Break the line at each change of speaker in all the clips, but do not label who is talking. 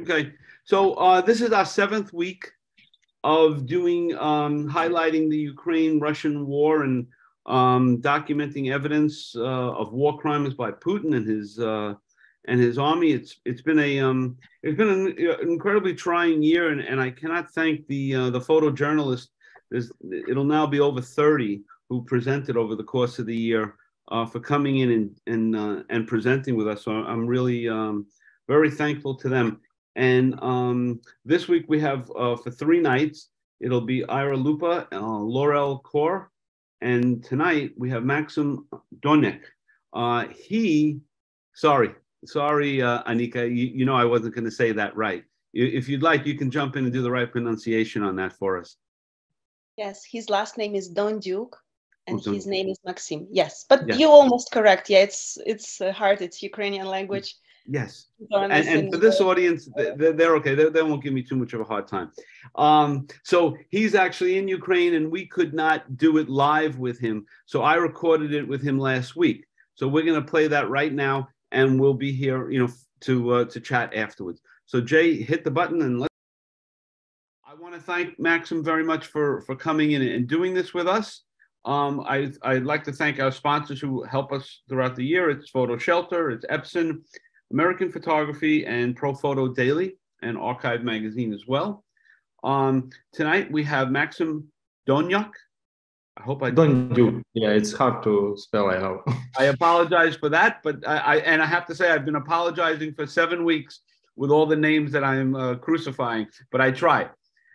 Okay, so uh, this is our seventh week of doing um, highlighting the Ukraine-Russian war and um, documenting evidence uh, of war crimes by Putin and his uh, and his army. It's it's been a um, it's been an, uh, incredibly trying year, and, and I cannot thank the uh, the photojournalist. There's, it'll now be over 30 who presented over the course of the year uh, for coming in and and uh, and presenting with us. So I'm really um, very thankful to them. And um, this week we have uh, for three nights, it'll be Ira Lupa, uh, Laurel Core, and tonight we have Maxim Donek. Uh, he, sorry, sorry, uh, Anika, you, you, know I wasn't going to say that right. If you'd like, you can jump in and do the right pronunciation on that for us.
Yes, his last name is Dondyuk, and oh, his name is Maxim. Yes, but yes. you almost correct. Yeah, it's it's uh, hard. It's Ukrainian language.
Yes. And, and, for this audience, they're, they're okay. They, they, won't give me too much of a hard time. Um, so he's actually in Ukraine, and we could not do it live with him. So I recorded it with him last week. So we're going to play that right now, and we'll be here, you know, to uh, to chat afterwards. So Jay, hit the button and let's. I want to thank Maxim very much for for coming in and doing this with us. Um, I, I'd like to thank our sponsors who help us throughout the year. It's Photo Shelter, it's Epson, American Photography and Profoto Daily and Archive Magazine as well. Um, tonight we have Maxim Donyak. I hope I
don't do. Yeah, it's hard to spell. I know.
I apologize for that, but I, I, and I have to say I've been apologizing for seven weeks with all the names that I'm uh, crucifying, but I try.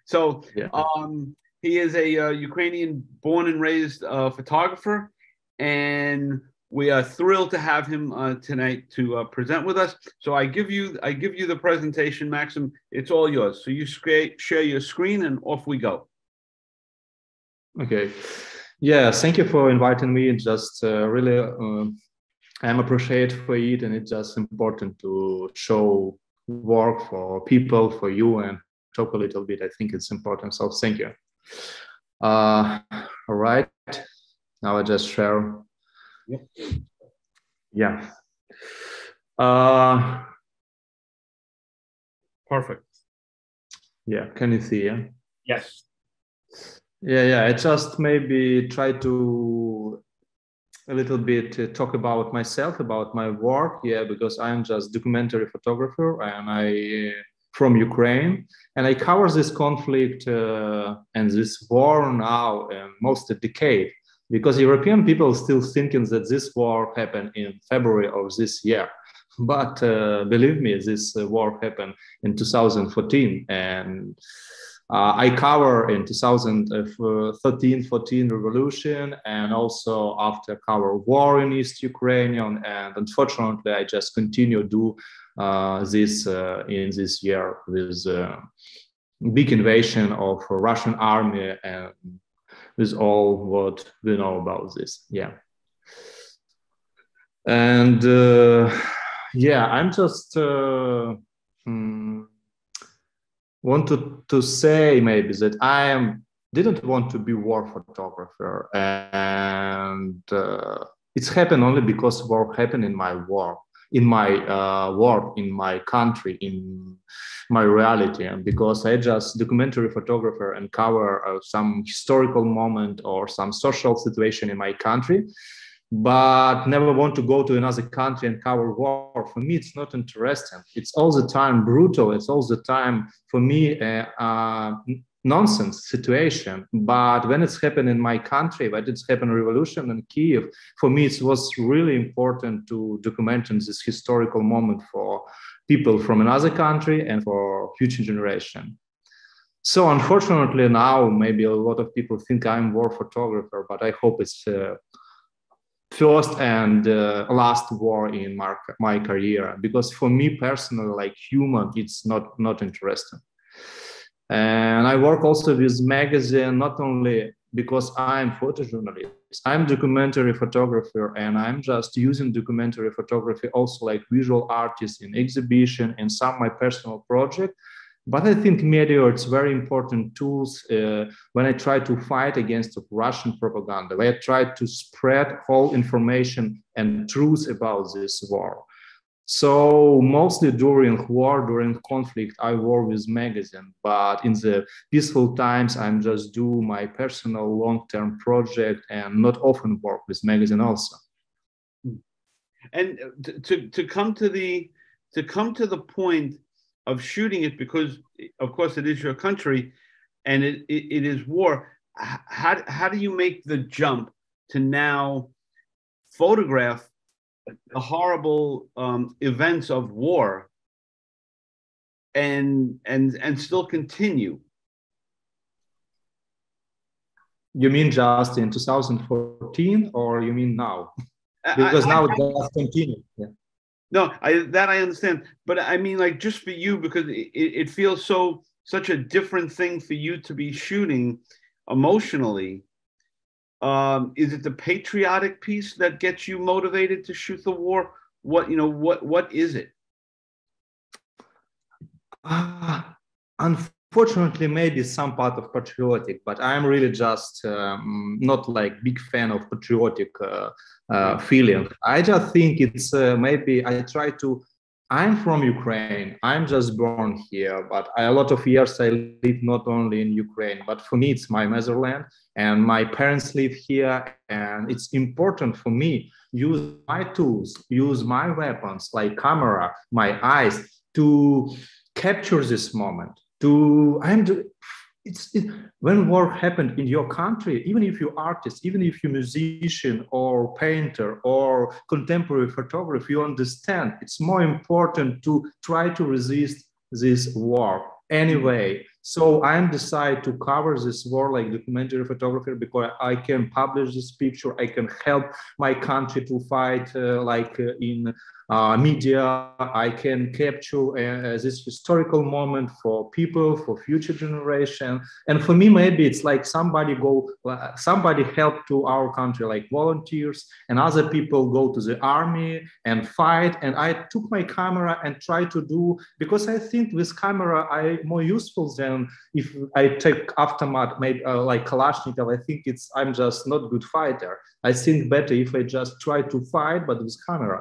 So yeah. um, he is a uh, Ukrainian born and raised uh, photographer, and we are thrilled to have him uh, tonight to uh, present with us. So I give you I give you the presentation, Maxim. It's all yours. So you share your screen and off we go.
Okay. Yeah, thank you for inviting me. Just uh, really uh, I'm appreciate for it, and it's just important to show work for people, for you, and talk a little bit. I think it's important. So thank you. Uh, all right. Now I just share yeah. Uh,
Perfect.
Yeah. Can you see? Yeah.
Yes.
Yeah, yeah. I just maybe try to a little bit uh, talk about myself, about my work. Yeah, because I'm just documentary photographer and I uh, from Ukraine, and I cover this conflict uh, and this war now most a decade because European people still thinking that this war happened in February of this year. But uh, believe me, this uh, war happened in 2014, and uh, I cover in 2013 14 revolution and also after cover war in East Ukrainian. And unfortunately, I just continue do uh, this uh, in this year with uh, big invasion of Russian army and with all what we know about this. Yeah. And uh, yeah, I'm just uh, hmm, wanted to say maybe that I am didn't want to be war photographer and uh, it's happened only because war happened in my war in my uh, work in my country in my reality. Because i just documentary photographer and cover uh, some historical moment or some social situation in my country but never want to go to another country and cover war for me it's not interesting. It's all the time brutal. It's all the time for me uh, uh, nonsense situation. But when it's happened in my country, when it's happened revolution in Kiev, for me it was really important to document this historical moment for people from another country and for future generation. So unfortunately now maybe a lot of people think I'm war photographer, but I hope it's uh, first and uh, last war in my, my career because for me personally, like human, it's not not interesting. And I work also with magazine, not only because I'm photojournalist, I'm documentary photographer, and I'm just using documentary photography also like visual artist in exhibition and some my personal project. But I think media it's very important tools uh, when I try to fight against Russian propaganda. When I try to spread whole information and truth about this war. So mostly during war, during conflict, I work with magazine. But in the peaceful times, I'm just do my personal long-term project and not often work with magazine also.
And uh, to, to come to the to come to the point of shooting it because of course it is your country and it, it, it is war how, how do you make the jump to now photograph the horrible um, events of war and and and still continue.
You mean just in 2014 or you mean now? Because I, now I, it does continue yeah.
No I, that i understand but i mean like just for you because it, it feels so such a different thing for you to be shooting emotionally um, is it the patriotic piece that gets you motivated to shoot the war? What you know, what what is it?
Uh, unfortunately, maybe some part of patriotic, but I'm really just um, not like big fan of patriotic uh, uh, feeling. I just think it's uh, maybe I try to I'm from Ukraine. I'm just born here, but I, a lot of years I live not only in Ukraine, but for me it's my motherland, and my parents live here, and it's important for me use my tools, use my weapons like camera, my eyes to capture this moment. To I'm it's it, when war happened in your country even if you're artist even if you're musician or painter or contemporary photographer you understand it's more important to try to resist this war. Anyway so i'm decided to cover this war like documentary photographer because i can publish this picture i can help my country to fight uh, like uh, in uh, media, I can capture uh, this historical moment for people, for future generation. And for me, maybe it's like somebody go, uh, somebody help to our country, like volunteers, and other people go to the army and fight. And I took my camera and try to do because I think with camera I more useful than if I take aftermath, maybe uh, like Kalashnikov. I think it's I'm just not good fighter. I think better if I just try to fight, but with camera.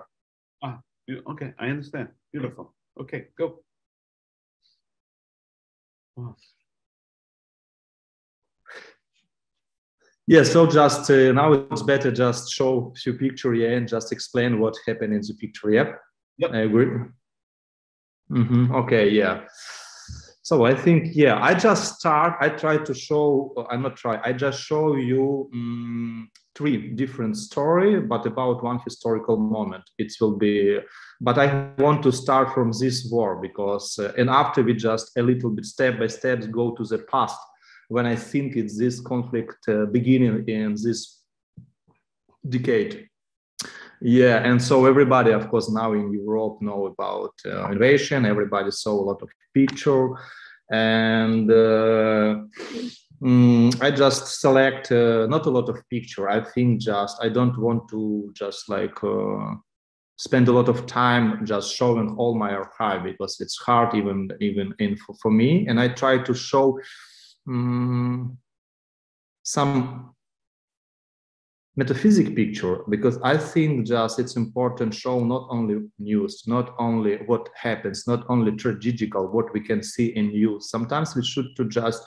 Ah, okay, I understand. Beautiful. Okay, go. Wow.
Yeah, so just uh, now it's better just show few picture yeah, and just explain what happened in the picture. Yeah,
yep.
I agree. Mm -hmm. Okay, yeah. So I think, yeah, I just start, I try to show, I'm not try, I just show you um, three different story, but about one historical moment. It will be, but I want to start from this war because, uh, and after we just a little bit step by step go to the past when I think it's this conflict uh, beginning in this decade. Yeah, and so everybody, of course, now in Europe know about uh, invasion. Everybody saw a lot of picture, and uh, Mm, I just select uh, not a lot of picture. I think just I don't want to just like uh, spend a lot of time just showing all my archive because it's hard even even in for, for me. And I try to show um, some metaphysic picture because I think just it's important show not only news, not only what happens, not only tragical what we can see in news. Sometimes we should to just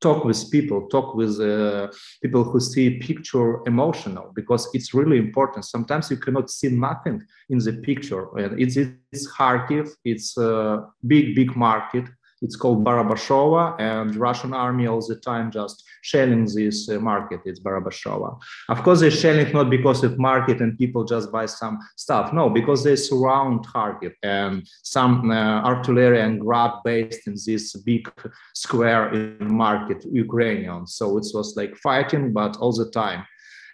talk with people, talk with uh, people who see picture emotional because it's really important. Sometimes you cannot see nothing in the picture. And it's, it's Kharkiv, it's a big, big market. It's called Barabashova, and Russian army all the time just shelling this uh, market. It's Barabashova. Of course, they're shelling not because of market and people just buy some stuff. No, because they surround Kharkiv and some uh, artillery and grad based in this big square in market, Ukrainian. So it was like fighting, but all the time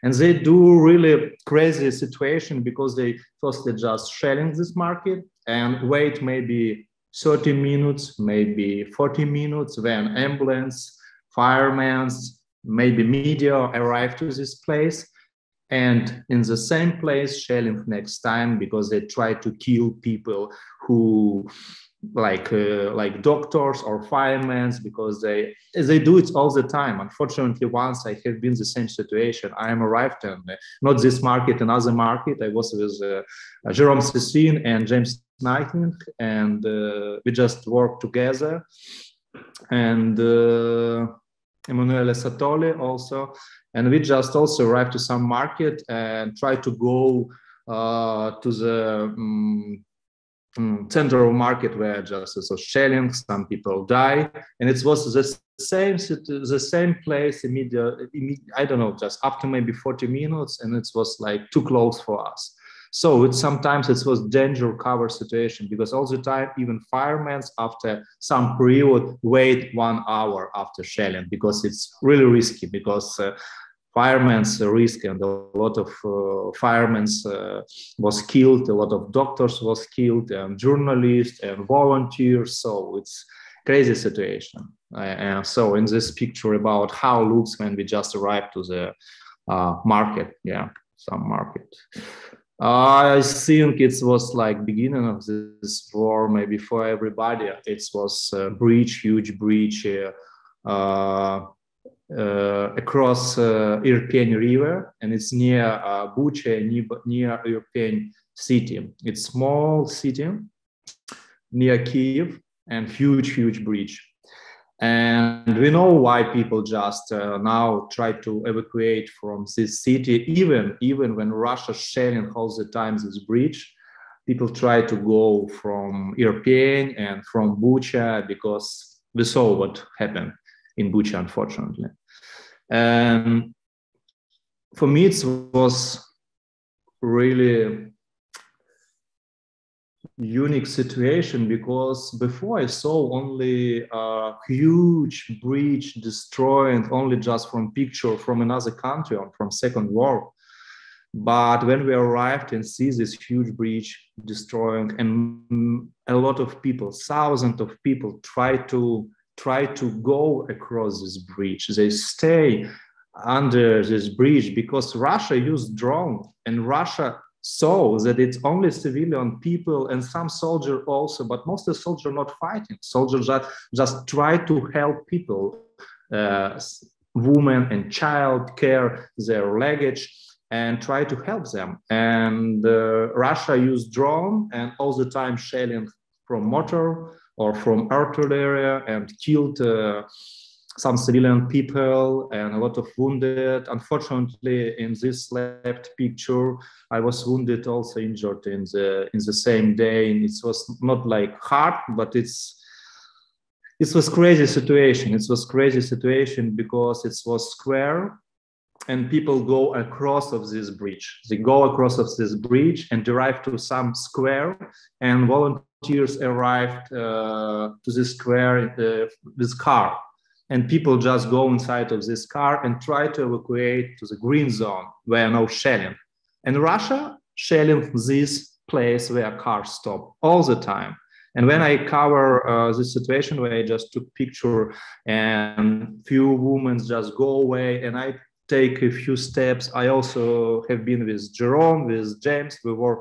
and they do really crazy situation because they first they just shelling this market and wait maybe 30 minutes, maybe 40 minutes when ambulance, firemen, maybe media arrive to this place. And in the same place, shelling next time because they try to kill people who like uh, like doctors or firemen because they they do it all the time. Unfortunately once i have been the same situation i am arrived in uh, not this market another market. I was with uh, jerome Sessini and james Nachtwey, and uh, we just worked together. And uh, emanuele also. And we just also arrived to some market and try to go uh, to the um, mm, central market where just so shelling, some people die, and it was the same the same place immediate, I don't know, just after maybe 40 minutes, and it was like too close for us. So it sometimes it was danger cover situation because all the time even firemen after some period wait one hour after shelling because it's really risky because uh, firemen's risk and a lot of uh, firemen uh, was killed a lot of doctors was killed and journalists and volunteers. So it's crazy situation. And so in this picture about how looks when we just arrived to the uh, market yeah some market. I think it was like beginning of this war, maybe for everybody. It was a breach, huge breach, across uh, Irpin River, and it's near uh, Bucha, near, near Irpin city. It's small city near Kiev and huge, huge bridge. And we know why people just uh, now try to evacuate from this city, even even when Russia shelling all the time this bridge. People try to go from Irpin and from Bucha because we saw what happened in Bucha, unfortunately. And for me, it was really unique situation because before I saw only a huge breach destroyed only just from picture from another country or from second war. But when we arrived and see this huge breach destroying and a lot of people, thousands of people try to try to go across this bridge. They stay under this bridge because Russia used drone and Russia saw that it's only civilian people and some soldier also, but most of the soldiers not fighting. Soldiers just, just try to help people, uh, women and child care their luggage and try to help them. And uh, Russia used drone and all the time shelling from mortar or from artillery area and killed uh, some civilian people and a lot of wounded. Unfortunately, in this left picture, I was wounded, also injured in the in the same day. And it was not like hard, but it's it was crazy situation. It was crazy situation because it was square and people go across of this bridge. They go across of this bridge and drive to some square and volunteers arrived uh, to this square uh, with car and people just go inside of this car and try to evacuate to the green zone where no shelling. And Russia shelling this place where cars stop all the time. And when I cover uh, the situation where I just took picture and few women just go away and I take a few steps. I also have been with Jerome, with James. We work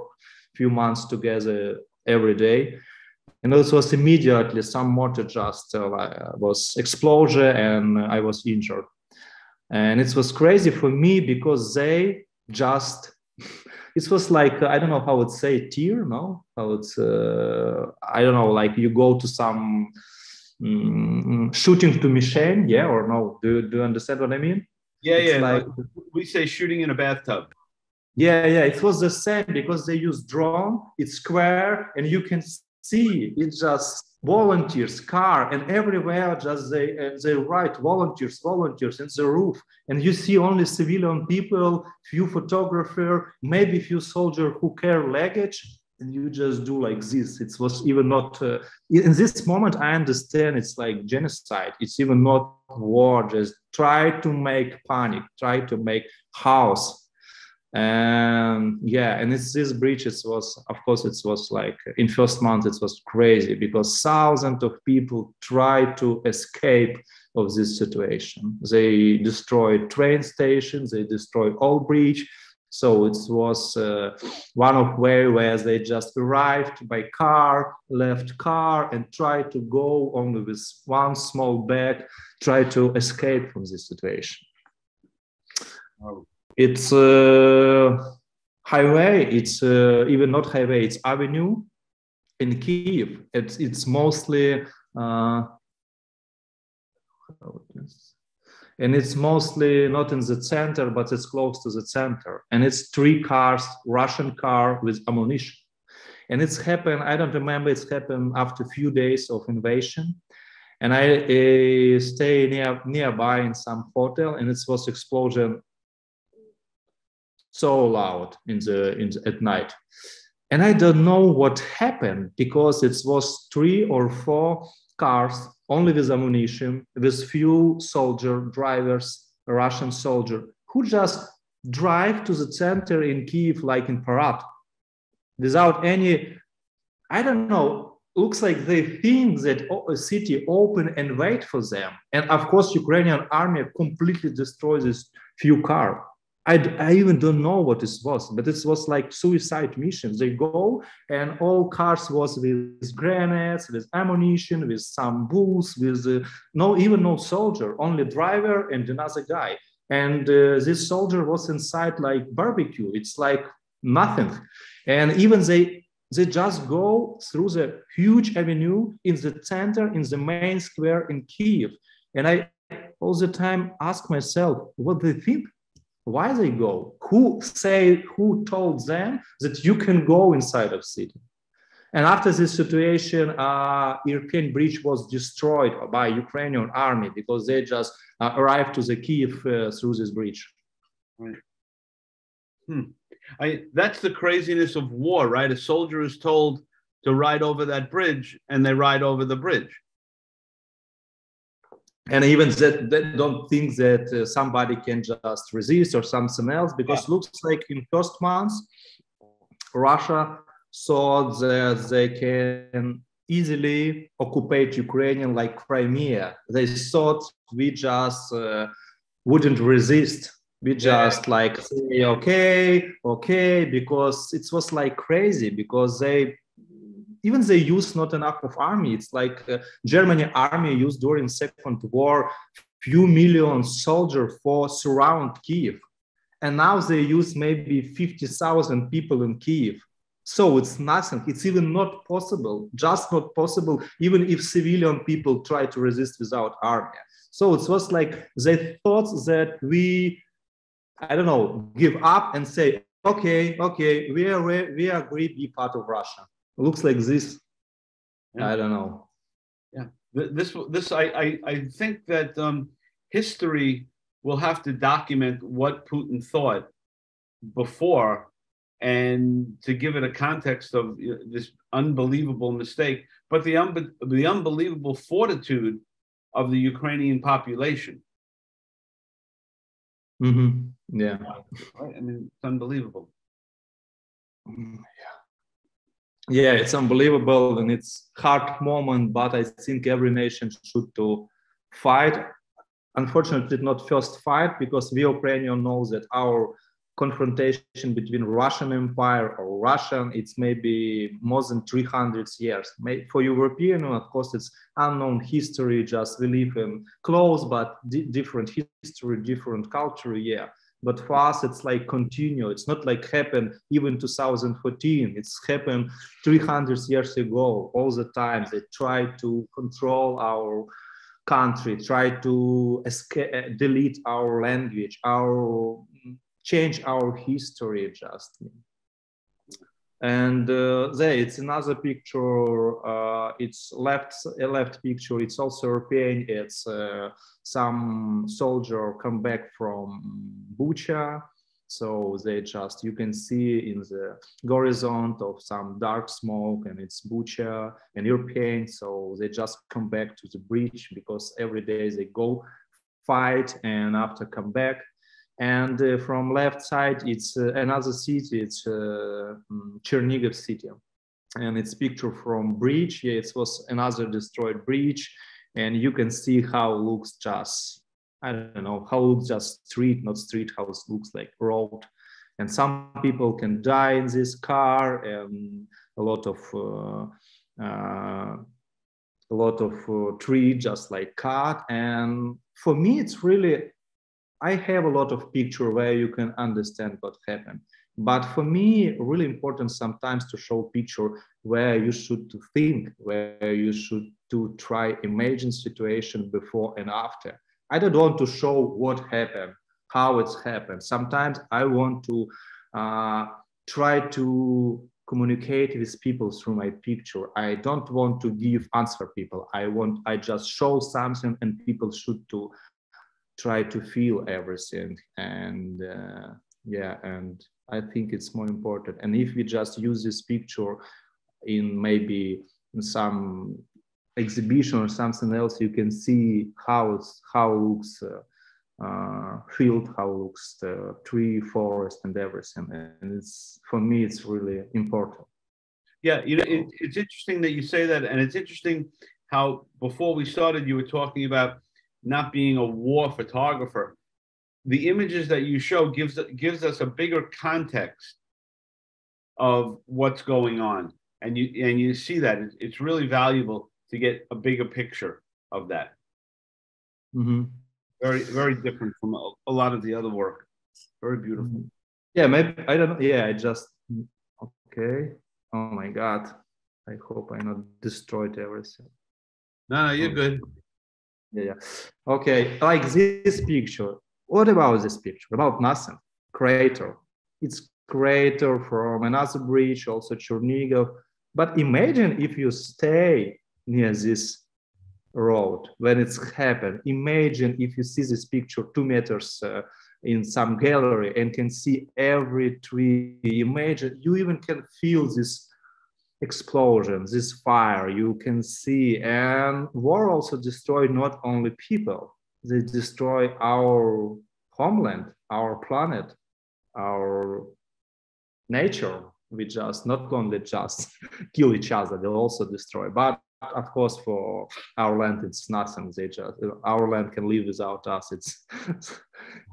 few months together every day and it was immediately some mortar just uh, was explosion and I was injured. And it was crazy for me because they just it was like I don't know how it's say tear, no? How it's uh, I don't know, like you go to some um, shooting to machine, yeah or no? Do, do you understand what I mean?
Yeah, it's yeah. Like, we say shooting in a bathtub.
Yeah, yeah. It was the same because they use drone. It's square, and you can see it's just volunteers car and everywhere just they uh, they write volunteers volunteers and the roof and you see only civilian people few photographer maybe few soldier who carry luggage and you just do like this it was even not uh, in this moment i understand it's like genocide it's even not war just try to make panic try to make house and yeah and it's this breach it was of course it was like in first month it was crazy because thousands of people tried to escape of this situation they destroyed train stations they destroyed all bridge So it was uh, one of way where they just arrived by car, left car, and tried to go only with one small bag, try to escape from this situation. Oh. It's a highway. It's uh, even not highway. It's avenue in Kiev. It's it's mostly. Uh, and it's mostly not in the center, but it's close to the center. And it's three cars, Russian car with ammunition. And it's happened, I don't remember, it's happened after a few days of invasion. And I uh, stay near nearby in some hotel, and it was explosion so loud in the, in the, at night. And I don't know what happened because it was three or four cars only with ammunition, with few soldier drivers, Russian soldier, who just drive to the center in Kiev like in parade, without any, I don't know, looks like they think that a city open and wait for them. And of course, Ukrainian army completely destroys this few car. I, I even don't know what this was, but it was like suicide missions. They go and all cars was with grenades, with ammunition, with some bulls, with uh, no even no soldier, only driver and another guy. And uh, this soldier was inside like barbecue. It's like nothing. And even they they just go through the huge avenue in the center, in the main square in Kiev. And I all the time ask myself what they think why they go? Who say who told them that you can go inside of city? And after this situation uh, Irpin bridge was destroyed by ukrainian army because they just uh, arrived to the kiev uh, through this bridge.
Right. Hmm. I, that's the craziness of war right? A soldier is told to ride over that bridge and they ride over the bridge
and even that they don't think that uh, somebody can just resist or something else because yeah. looks like in first months russia saw that they can easily occupy ukrainian like crimea they thought we just uh, wouldn't resist we just yeah. like say okay okay because it was like crazy because they even they use not enough of army. It's like uh, Germany army used during Second War few million soldiers for surround Kiev, and now they use maybe fifty thousand people in Kiev. So it's nothing. It's even not possible. Just not possible. Even if civilian people try to resist without army. So it was like they thought that we, I don't know, give up and say, okay, okay, we are we agree be part of Russia looks like this. Yeah. I don't know.
Yeah, this this I I, I think that um, history will have to document what Putin thought before, and to give it a context of this unbelievable mistake, but the un- the unbelievable fortitude of the Ukrainian population.
Mm-hmm. Yeah,
right? I mean, it's unbelievable.
Mm, yeah yeah it's unbelievable and it's hard moment but i think every nation should to fight. Unfortunately not first fight because we ukrainian know that our confrontation between russian empire or russian it's maybe more than 300 years. For european of course it's unknown history just we live in close but different history different culture yeah but for us it's like continue. It's not like happened even 2014 it's happened 300 years ago all the time. They try to control our country try to escape, uh, delete our language our change our history just and uh, there it's another picture uh, it's left a left picture. It's also Irpin. It's uh, some soldier come back from bucha. So they just you can see in the horizon of some dark smoke and it's bucha and Irpin. So they just come back to the bridge because every day they go fight and after come back and uh, from left side, it's uh, another city, it's uh, mm, city. And it's picture from bridge. Yeah, it was another destroyed bridge. And you can see how looks just, I don't know, how looks just street, not street, how it looks like road. and some people can die in this car and a lot of uh, uh, a lot of uh, tree just like cut and for me it's really i have a lot of picture where you can understand what happened but for me really important sometimes to show picture where you should think where you should to try imagine situation before and after i don't want to show what happened how it's happened sometimes i want to uh, try to communicate with people through my picture. I don't want to give answer people. I want I just show something and people should to try to feel everything. And uh, yeah, and I think it's more important. And if we just use this picture in maybe some exhibition or something else, you can see how it's how it looks. Uh, uh, field, how it looks the tree, forest, and everything. And it's for me, it's really important.
Yeah, you know, it, it's interesting that you say that, and it's interesting how before we started, you were talking about not being a war photographer. The images that you show gives gives us a bigger context of what's going on, and you and you see that it's really valuable to get a bigger picture of that.
Mm-hmm.
Very very different from a, a lot of the other work. Very beautiful. Mm-hmm.
yeah maybe i don't know. Yeah i just okay. Oh my god. I hope i not destroyed everything.
No no you're good
yeah yeah. Okay like this picture what about this picture? About nothing? Crater. It's crater from another bridge also chernigov but imagine if you stay near this road when it's happened. Imagine if you see this picture two meters uh, in some gallery and can see every tree. Imagine you even can feel this explosion, this fire. You can see, and war also destroyed not only people; they destroy our homeland, our planet, our nature. We just not only just kill each other; they also destroy. But of course for our land it's nothing they just our land can live without us it's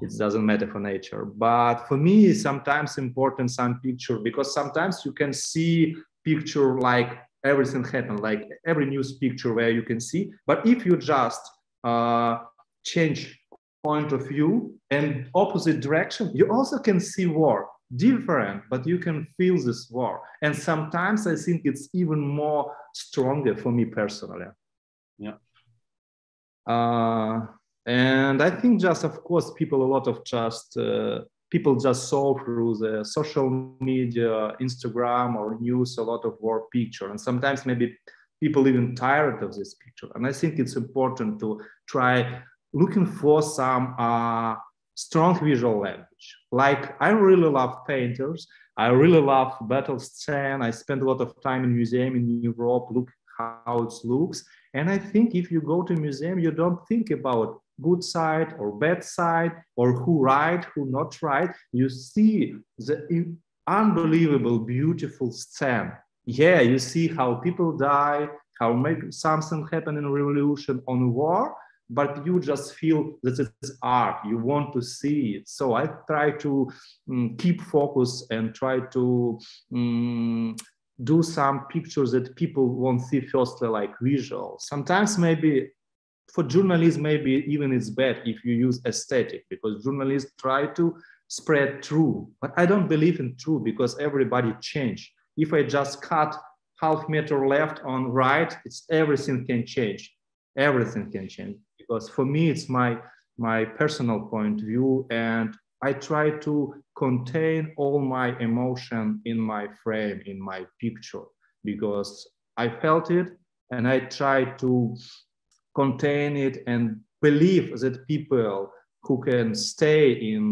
it doesn't matter for nature but for me sometimes important some picture because sometimes you can see picture like everything happened, like every news picture where you can see but if you just uh, change point of view and opposite direction you also can see war different, but you can feel this war. And sometimes I think it's even more stronger for me personally.
Yeah.
Uh, and I think just, of course, people, a lot of just, uh, people just saw through the social media, Instagram or news, a lot of war picture. And sometimes maybe people even tired of this picture. And I think it's important to try looking for some uh, strong visual language. Like I really love painters. I really love battle scene. I spend a lot of time in museum in Europe, look how it looks. And I think if you go to museum, you don't think about good side or bad side or who right, who not right. You see the unbelievable, beautiful scene. Yeah, you see how people die, how maybe something happened in revolution on war, but you just feel that it's art you want to see it so i try to um, keep focus and try to um, do some pictures that people won't see firstly like visual sometimes maybe for journalists maybe even it's bad if you use aesthetic because journalists try to spread true but i don't believe in true because everybody change. If i just cut half meter left on right it's everything can change. Everything can change. Because for me it's my my personal point of view and i try to contain all my emotion in my frame in my picture because i felt it and i try to contain it and believe that people who can stay in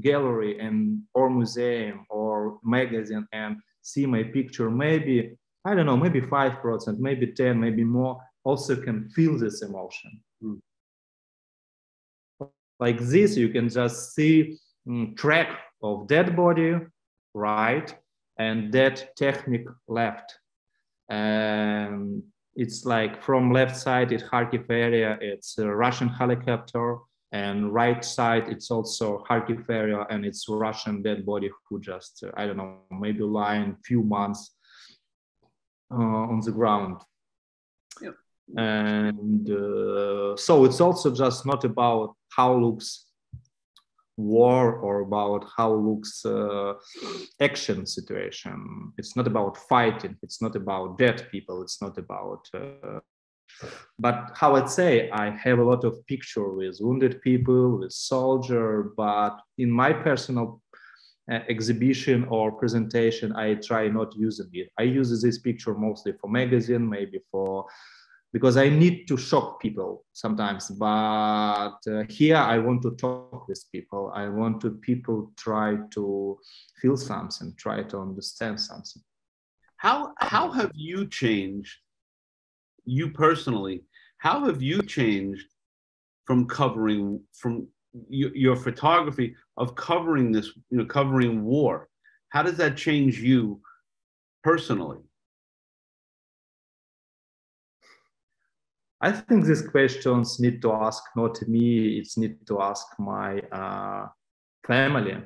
gallery and or museum or magazine and see my picture maybe i don't know maybe 5% maybe 10 maybe more also can feel this emotion mm like this, you can just see um, track of dead body, right, and dead technique left. And it's like from left side, it's Kharkiv area, it's a Russian helicopter, and right side it's also Kharkiv area and it's Russian dead body who just uh, I don't know maybe lying few months uh, on the ground. Yeah. And uh, so it's also just not about how looks war or about how looks uh, action situation. It's not about fighting. It's not about dead people. It's not about uh, but how I'd say, I have a lot of picture with wounded people, with soldier, but in my personal uh, exhibition or presentation, I try not using it. I use this picture mostly for magazine, maybe for because I need to shock people sometimes. But uh, here I want to talk with people. I want to people try to feel something, try to understand something.
How how have you changed you personally, how have you changed from covering from your, your photography of covering this, you know, covering war? How does that change you personally?
I think these questions need to ask not me, it's need to ask my uh, family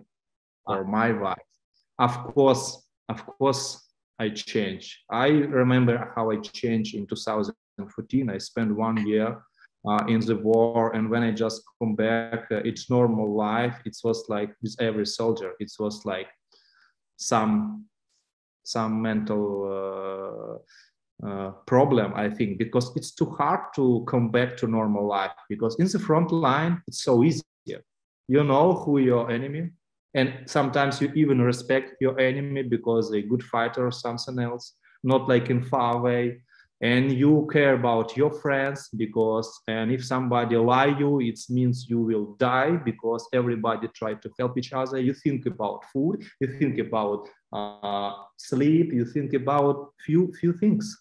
or my wife. Of course, of course, I change. I remember how I changed in 2014. I spent one year uh, in the war, and when I just come back, uh, it's normal life. It was like with every soldier. It was like some some mental uh, uh, problem, I think, because it's too hard to come back to normal life. Because in the front line, it's so easy. You know who your enemy and sometimes you even respect your enemy because a good fighter or something else not like in far away and you care about your friends because and if somebody lie you it means you will die because everybody try to help each other you think about food you think about uh, sleep you think about few few things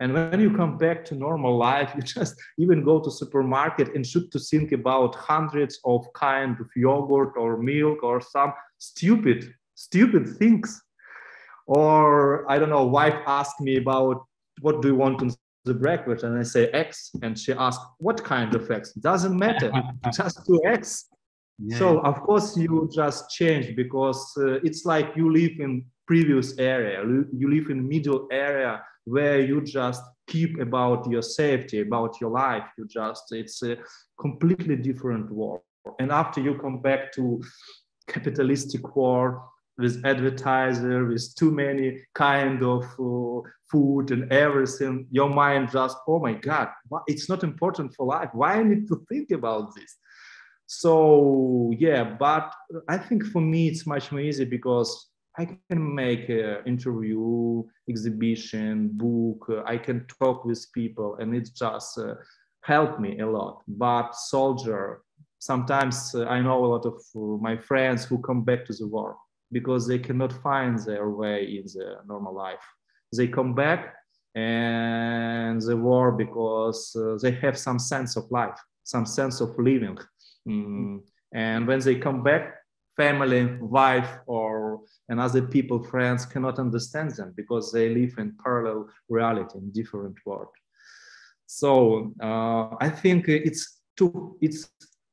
and when you come back to normal life, you just even go to supermarket and should to think about hundreds of kind of yogurt or milk or some stupid, stupid things. Or I don't know, wife asked me about what do you want on the breakfast, and I say X, and she asked what kind of X. Doesn't matter, just do X. Yeah. So of course you just change because uh, it's like you live in previous area, you live in middle area where you just keep about your safety, about your life. You just, it's a completely different war. And after you come back to capitalistic war with advertiser, with too many kind of uh, food and everything, your mind just, oh my God, it's not important for life. Why I need to think about this? So yeah, but I think for me it's much more easy because I can make an interview, exhibition, book. Uh, I can talk with people, and it just uh, helped me a lot. But soldier, sometimes uh, I know a lot of uh, my friends who come back to the war because they cannot find their way in the normal life. They come back and the war because uh, they have some sense of life, some sense of living. Mm. And when they come back, family, wife, or and other people, friends cannot understand them because they live in parallel reality in different world. So uh, I think it's to it's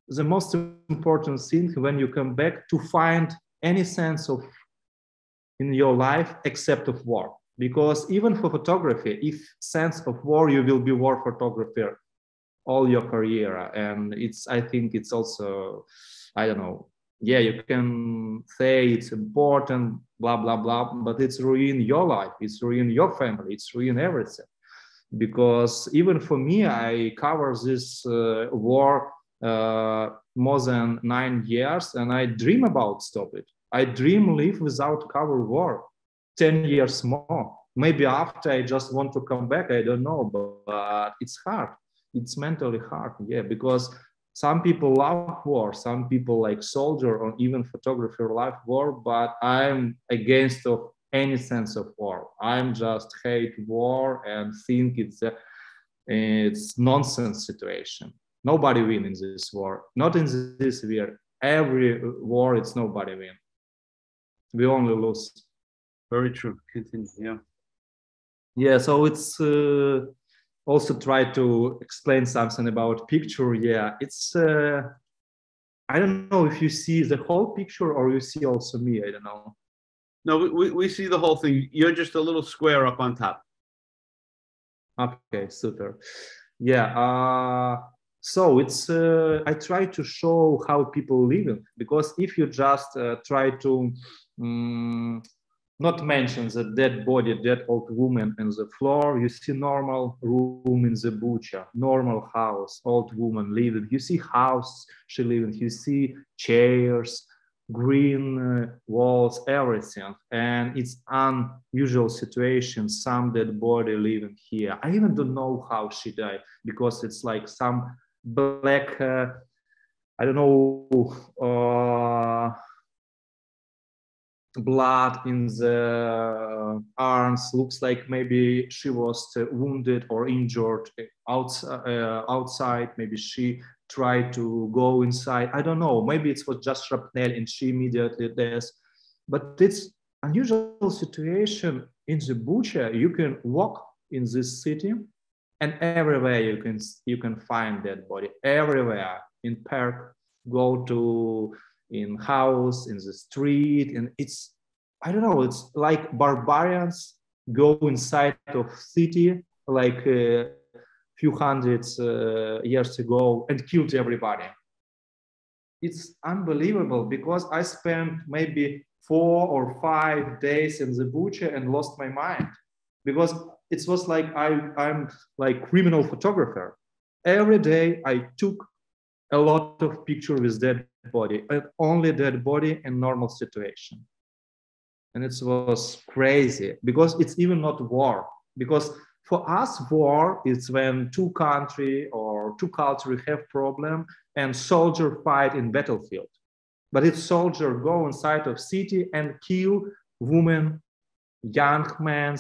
the most important thing when you come back to find any sense of in your life except of war because even for photography if sense of war you will be war photographer all your career and it's i think it's also i don't know yeah, you can say it's important, blah, blah, blah, but it's ruin your life, it's ruin your family, it's ruin everything. Because even for me, I cover this uh, war uh, more than nine years and I dream about stop it. I dream live without cover war 10 years more. Maybe after I just want to come back, I don't know, but, but it's hard. It's mentally hard, yeah, because some people love war some people like soldier or even photographer love war but i'm against of any sense of war. I'm just hate war and think it's a it's nonsense situation. Nobody win in this war. Not in this war every war it's nobody win. We only lose.
Very true. Continue yeah.
Yeah so it's uh, also try to explain something about picture. Yeah, it's. Uh, I don't know if you see the whole picture or you see also me. I don't know.
No, we, we see the whole thing. You're just a little square up on top.
Okay, super. Yeah. Uh, so it's uh, I try to show how people live because if you just uh, try to um, not mention the dead body, dead old woman on the floor. You see normal room in the Bucha, normal house, old woman living. You see house she living. You see chairs, green uh, walls, everything. And it's unusual situation. Some dead body living here. I even don't know how she died because it's like some black. Uh, I don't know. Uh, blood in the uh, arms. Looks like maybe she was uh, wounded or injured uh, outside, uh, outside. Maybe she tried to go inside. I don't know. Maybe it was just shrapnel and she immediately dies but it's unusual situation in the Bucha. You can walk in this city and everywhere you can you can find dead body. Everywhere. In park go to in house in the street and it's i don't know it's like barbarians go inside of city like a few hundred uh, years ago and killed everybody. It's unbelievable because i spent maybe four or five days in the Bucha and lost my mind because it was like I, i'm like criminal photographer. Every day i took a lot of picture with dead body, only dead body in normal situation. And it was crazy because it's even not war. Because for us, war is when two country or two cultures have problem and soldier fight in battlefield. But it's soldier go inside of city and kill women, young men,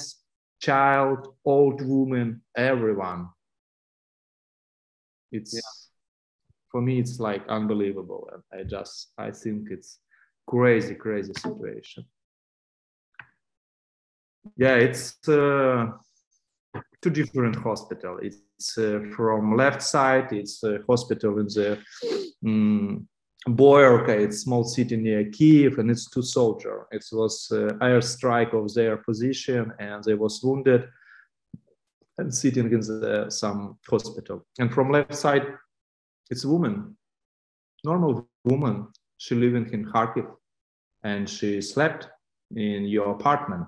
child, old woman, everyone. It's yeah for me it's like unbelievable and i just i think it's crazy crazy situation yeah it's uh, two different hospital it's uh, from left side it's a hospital in the um, Boyarka, it's small city near Kiev, and it's two soldier. It was uh, airstrike of their position, and they was wounded and sitting in the, some hospital. And from left side, it's a woman, normal woman. She living in Kharkiv and she slept in your apartment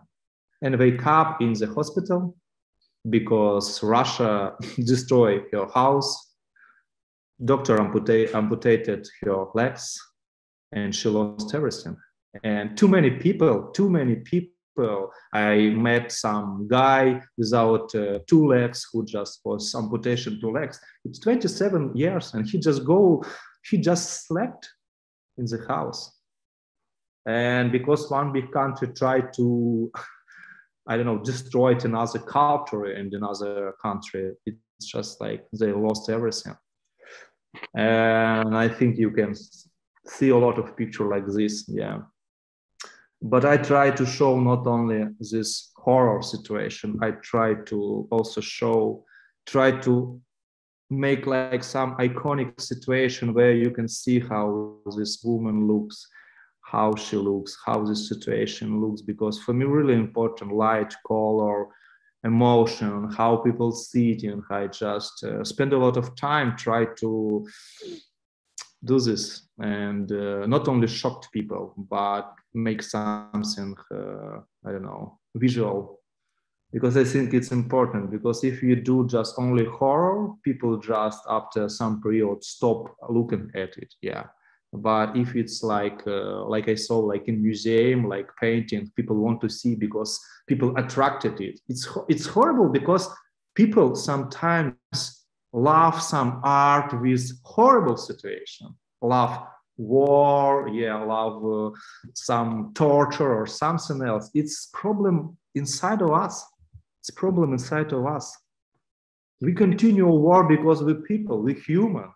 and wake up in the hospital because Russia destroyed her house. Doctor amputate, amputated her legs and she lost everything. And too many people, too many people I met some guy without uh, two legs who just was amputation two legs. It's 27 years and he just go, he just slept in the house. And because one big country tried to, I don't know, destroy another culture and another country, it's just like they lost everything. And I think you can see a lot of picture like this. Yeah but I try to show not only this horror situation, I try to also show, try to make like some iconic situation where you can see how this woman looks, how she looks, how this situation looks, because for me, really important light, color, emotion, how people see it, and I just uh, spend a lot of time try to do this and uh, not only shocked people but make something uh, i don't know visual. Because i think it's important because if you do just only horror people just after some period stop looking at it yeah. But if it's like uh, like i saw like in museum like painting people want to see because people attracted it. It's it's horrible because people sometimes love some art with horrible situation. Love war yeah love uh, some torture or something else. It's problem inside of us. It's problem inside of us. We continue war because we're people we're human.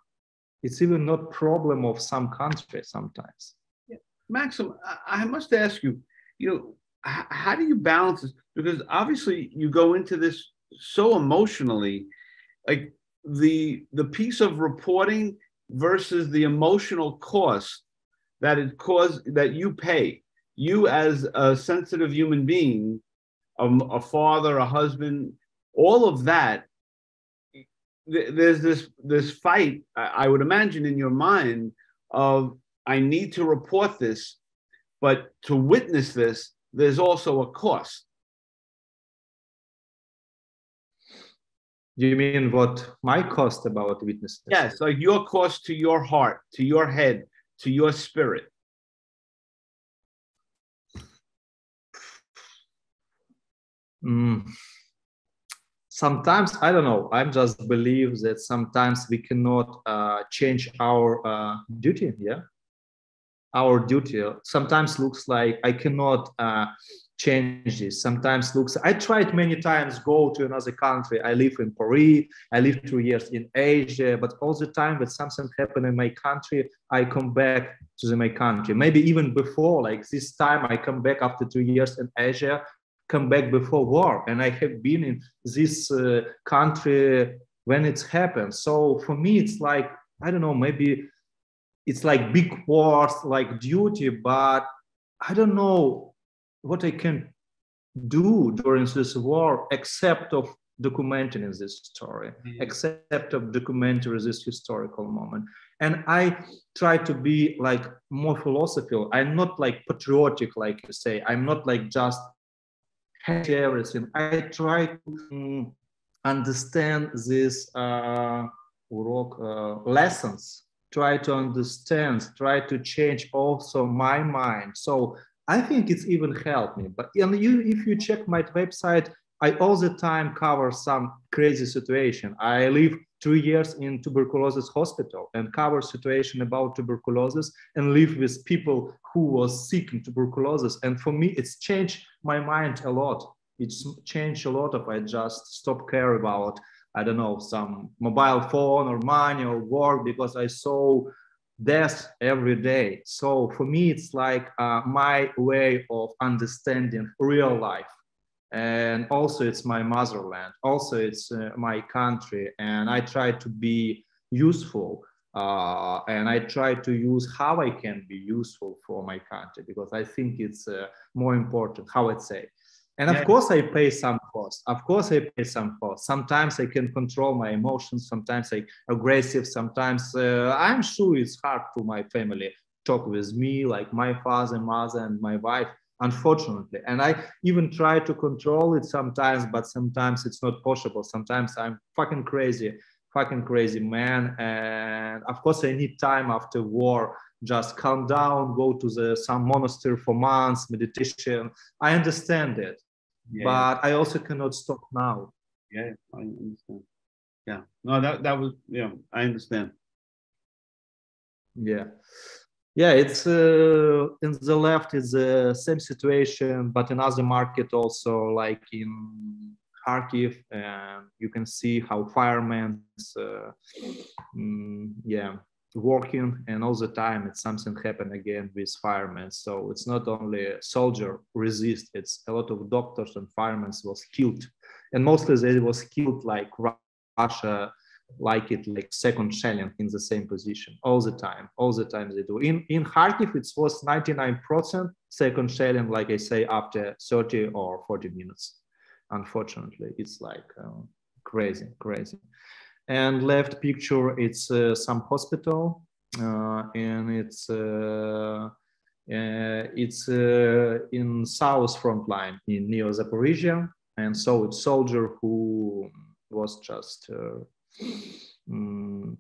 It's even not problem of some country sometimes.
Yeah. maxim I, I must ask you you know how do you balance this? Because obviously you go into this so emotionally like the the piece of reporting versus the emotional cost that it cause that you pay you as a sensitive human being a, a father a husband all of that there's this this fight I would imagine in your mind of I need to report this, but to witness this, there's also a cost.
Do you mean what my cost about witnessing?
Yes, like your cost to your heart, to your head, to your spirit.
Mm sometimes i don't know i just believe that sometimes we cannot uh, change our uh, duty yeah our duty sometimes looks like i cannot uh, change this sometimes looks i tried many times go to another country. I live in paris i live two years in asia but all the time that something happened in my country i come back to my country. Maybe even before like this time i come back after two years in asia come back before war. And i have been in this uh, country when it's happened. So for me it's like i don't know maybe it's like big wars like duty but i don't know what i can do during this war except of documenting this story mm-hmm. except of documenting this historical moment and i try to be like more philosophical i'm not like patriotic like you say i'm not like just everything. I try to um, understand these uh, uh, lessons, try to understand, try to change also my mind. So I think it's even helped me. But and you, if you check my website, I all the time cover some crazy situation. I live two years in tuberculosis hospital and cover situation about tuberculosis and live with people who was sick in tuberculosis. And for me, it's changed my mind a lot. It's changed a lot of I just stop care about, I don't know, some mobile phone or money or work because I saw death every day. So for me, it's like uh, my way of understanding real life. And also it's my motherland. Also it's uh, my country. And i try to be useful uh, and i try to use how i can be useful for my country because i think it's uh, more important how i say and of yeah. course i pay some cost. Of course i pay some cost. Sometimes i can control my emotions. Sometimes i aggressive. Sometimes uh, i'm sure it's hard to my family. Talk with me like my father mother and my wife unfortunately. And i even try to control it sometimes but sometimes it's not possible. Sometimes i'm fucking crazy fucking crazy man. And of course i need time after war. Just calm down go to the some monastery for months meditation. I understand it yeah. but i also cannot stop now.
Yeah i understand. Yeah. No that that was yeah i understand.
Yeah. Yeah, it's uh, in the left is the same situation, but in other market also, like in Kharkiv, and you can see how firemen, uh, mm, yeah, working, and all the time it's something happen again with firemen. So it's not only soldier resist; it's a lot of doctors and firemen was killed, and mostly they was killed like Russia like it like second shelling in the same position all the time all the time they do. In in kharkiv it was 99% second shelling like i say after 30 or 40 minutes. Unfortunately it's like uh, crazy crazy and left picture it's uh, some hospital uh, and it's uh, it's in south front line in near Zaporizhia, and so it's soldier who was just Mm,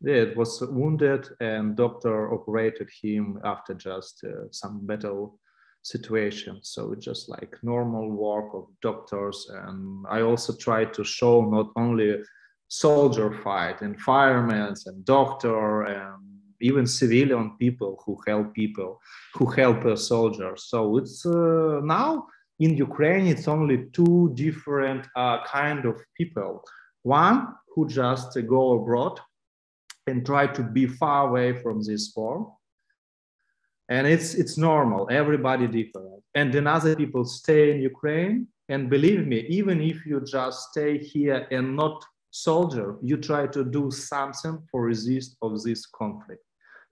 yeah, it was wounded and doctor operated him after just uh, some battle situation. So it's just like normal work of doctors. And I also try to show not only soldier fight and firemen and doctor and even civilian people who help people who help a soldier. So it's uh, now in Ukraine, it's only two different uh, kind of people one who just go abroad and try to be far away from this war. And it's, it's normal, everybody different. And then other people stay in Ukraine. And believe me, even if you just stay here and not soldier, you try to do something for resist of this conflict,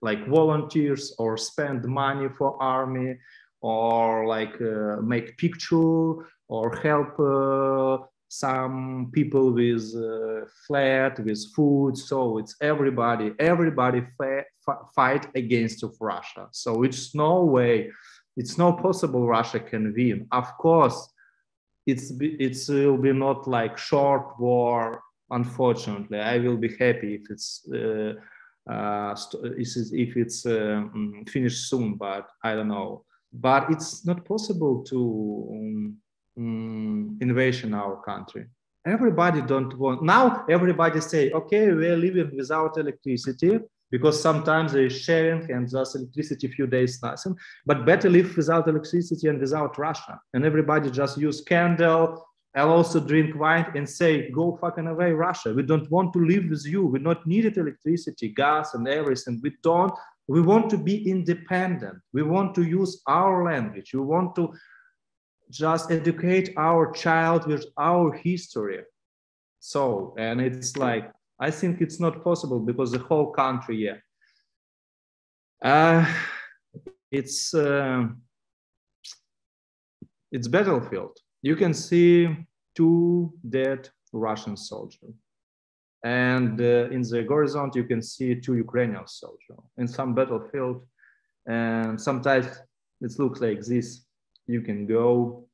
like volunteers or spend money for army or like uh, make picture or help uh, some people with uh, flat with food. So it's everybody everybody fight against of russia. So it's no way it's no possible russia can win. Of course it's it's will be not like short war unfortunately i will be happy if it's uh, uh, if it's uh, mm, finished soon but i don't know. But it's not possible to um, um, invasion our country. Everybody don't want now everybody say okay we're living without electricity because sometimes they're sharing and just electricity few days nothing. But better live without electricity and without russia. And everybody just use candle and also drink wine and say go fucking away russia we don't want to live with you we not needed electricity gas and everything we don't we want to be independent we want to use our language we want to just educate our child with our history. So, and it's like, I think it's not possible because the whole country, yeah. Uh, it's, uh, it's battlefield. You can see two dead Russian soldiers. And uh, in the horizon, you can see two Ukrainian soldiers in some battlefield. And sometimes it looks like this you can go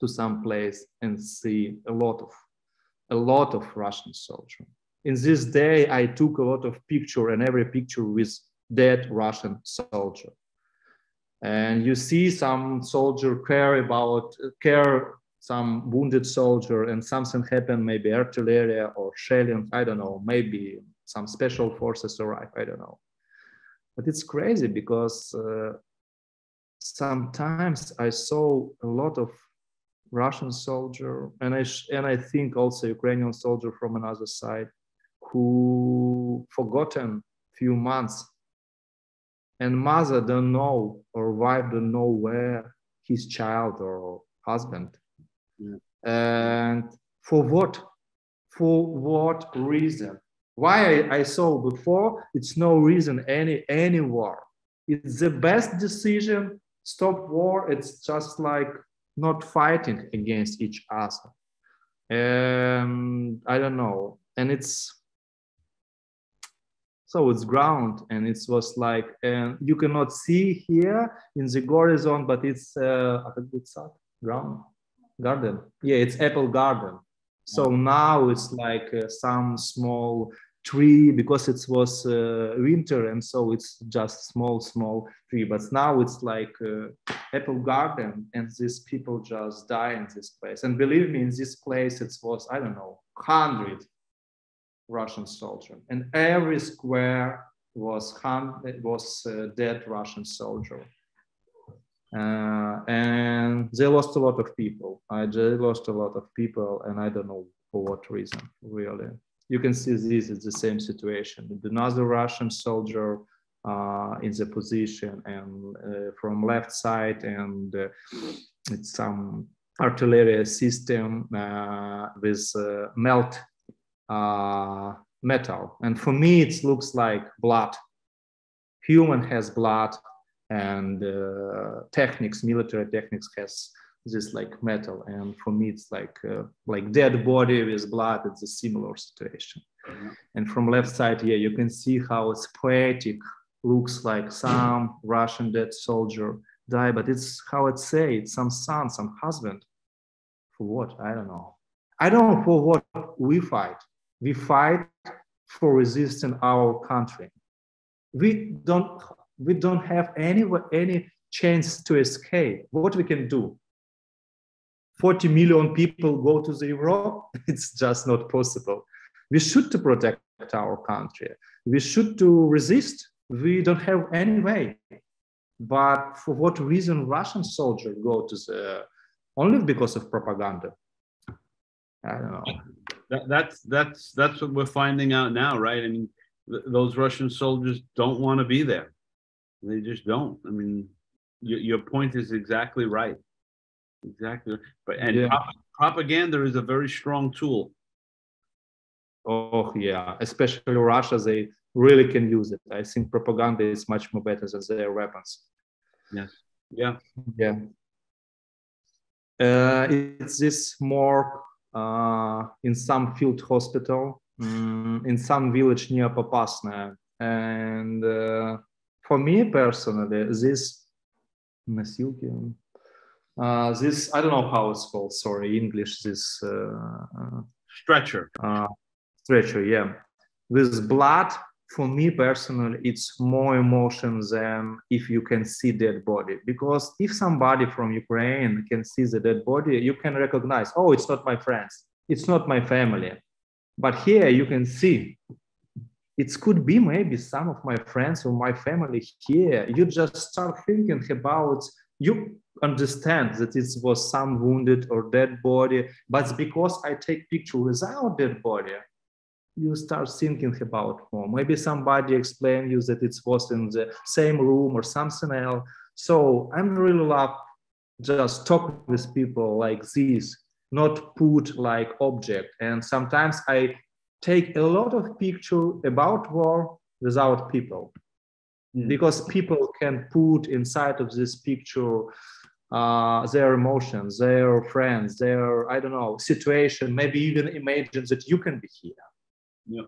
to some place and see a lot of a lot of Russian soldiers. In this day, I took a lot of picture and every picture with dead Russian soldier. And you see some soldier care about care some wounded soldier and something happened, maybe artillery or shelling, I don't know, maybe some special forces arrive, I don't know. But it's crazy because uh, sometimes I saw a lot of Russian soldier, and I and I think also Ukrainian soldier from another side, who forgotten few months, and mother don't know or wife don't know where his child or husband, yeah. and for what, for what reason? Why I, I saw before, it's no reason any any war. It's the best decision stop war it's just like not fighting against each other and i don't know and it's so it's ground and it was like and you cannot see here in the horizon but it's uh good side, ground garden. Yeah it's apple garden. So now it's like uh, some small tree because it was uh, winter and so it's just small small tree. But now it's like uh, apple garden and these people just die in this place. And believe me in this place it was i don't know 100 russian soldiers and every square was was a dead russian soldier uh, and they lost a lot of people i just lost a lot of people and i don't know for what reason really you can see this is the same situation. Another Russian soldier uh, in the position and uh, from left side and uh, it's some artillery system uh, with uh, melt metal. And for me, it looks like blood. Human has blood and techniques, military techniques has this like metal. And for me it's like uh, like dead body with blood it's a similar situation. Mm-hmm. and from left side here you can see how it's poetic looks like some russian dead soldier die but it's how it say it's some son some husband. For what? I don't know. I don't know for what we fight. We fight for resisting our country. We don't we don't have any any chance to escape what we can do 40 million people go to the Europe, it's just not possible. We should to protect our country. We should to resist. We don't have any way. But for what reason Russian soldiers go to the only because of propaganda? I don't know.
That, that's that's that's what we're finding out now, right? I mean, th- those Russian soldiers don't want to be there. They just don't. I mean, y- your point is exactly right. Exactly. But and yeah. prop- propaganda is a very strong tool.
Oh yeah, especially Russia, they really can use it. I think propaganda is much more better than their weapons.
Yes. Yeah.
Yeah. Uh, it's this more uh, in some field hospital um, in some village near Popasna. And uh, for me personally, this uh, this I don't know how it's called. Sorry, English. This uh,
uh, stretcher.
Uh, stretcher, yeah. With blood for me personally, it's more emotion than if you can see dead body. Because if somebody from Ukraine can see the dead body, you can recognize, oh, it's not my friends, it's not my family. But here you can see it could be maybe some of my friends or my family here. You just start thinking about you understand that it was some wounded or dead body, but because I take picture without dead body, you start thinking about more. Maybe somebody explain you that it was in the same room or something else. So I'm really love just talk with people like this, not put like object. And sometimes I take a lot of picture about war without people. Mm. Because people can put inside of this picture uh, their emotions, their friends, their, I don't know, situation, maybe even imagine that you can be here
yeah.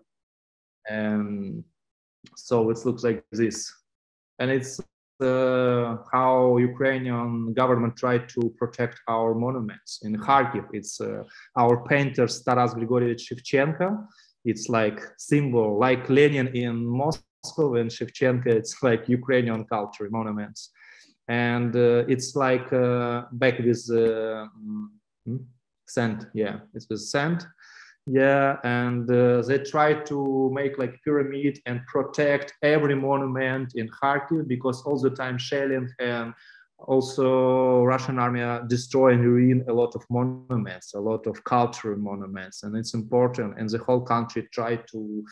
And so it looks like this. And it's uh, how Ukrainian government tried to protect our monuments. In Kharkiv, it's uh, our painter Taras Grigorievich Shevchenko. It's like symbol, like Lenin in Moscow and Shevchenko, it's like Ukrainian culture monuments. And uh, it's like uh, back with uh, hmm? sand, yeah, it was sand yeah and uh, they try to make like pyramid and protect every monument in kharkiv because all the time shelling and also russian army destroy and ruin a lot of monuments a lot of cultural monuments and it's important and the whole country try to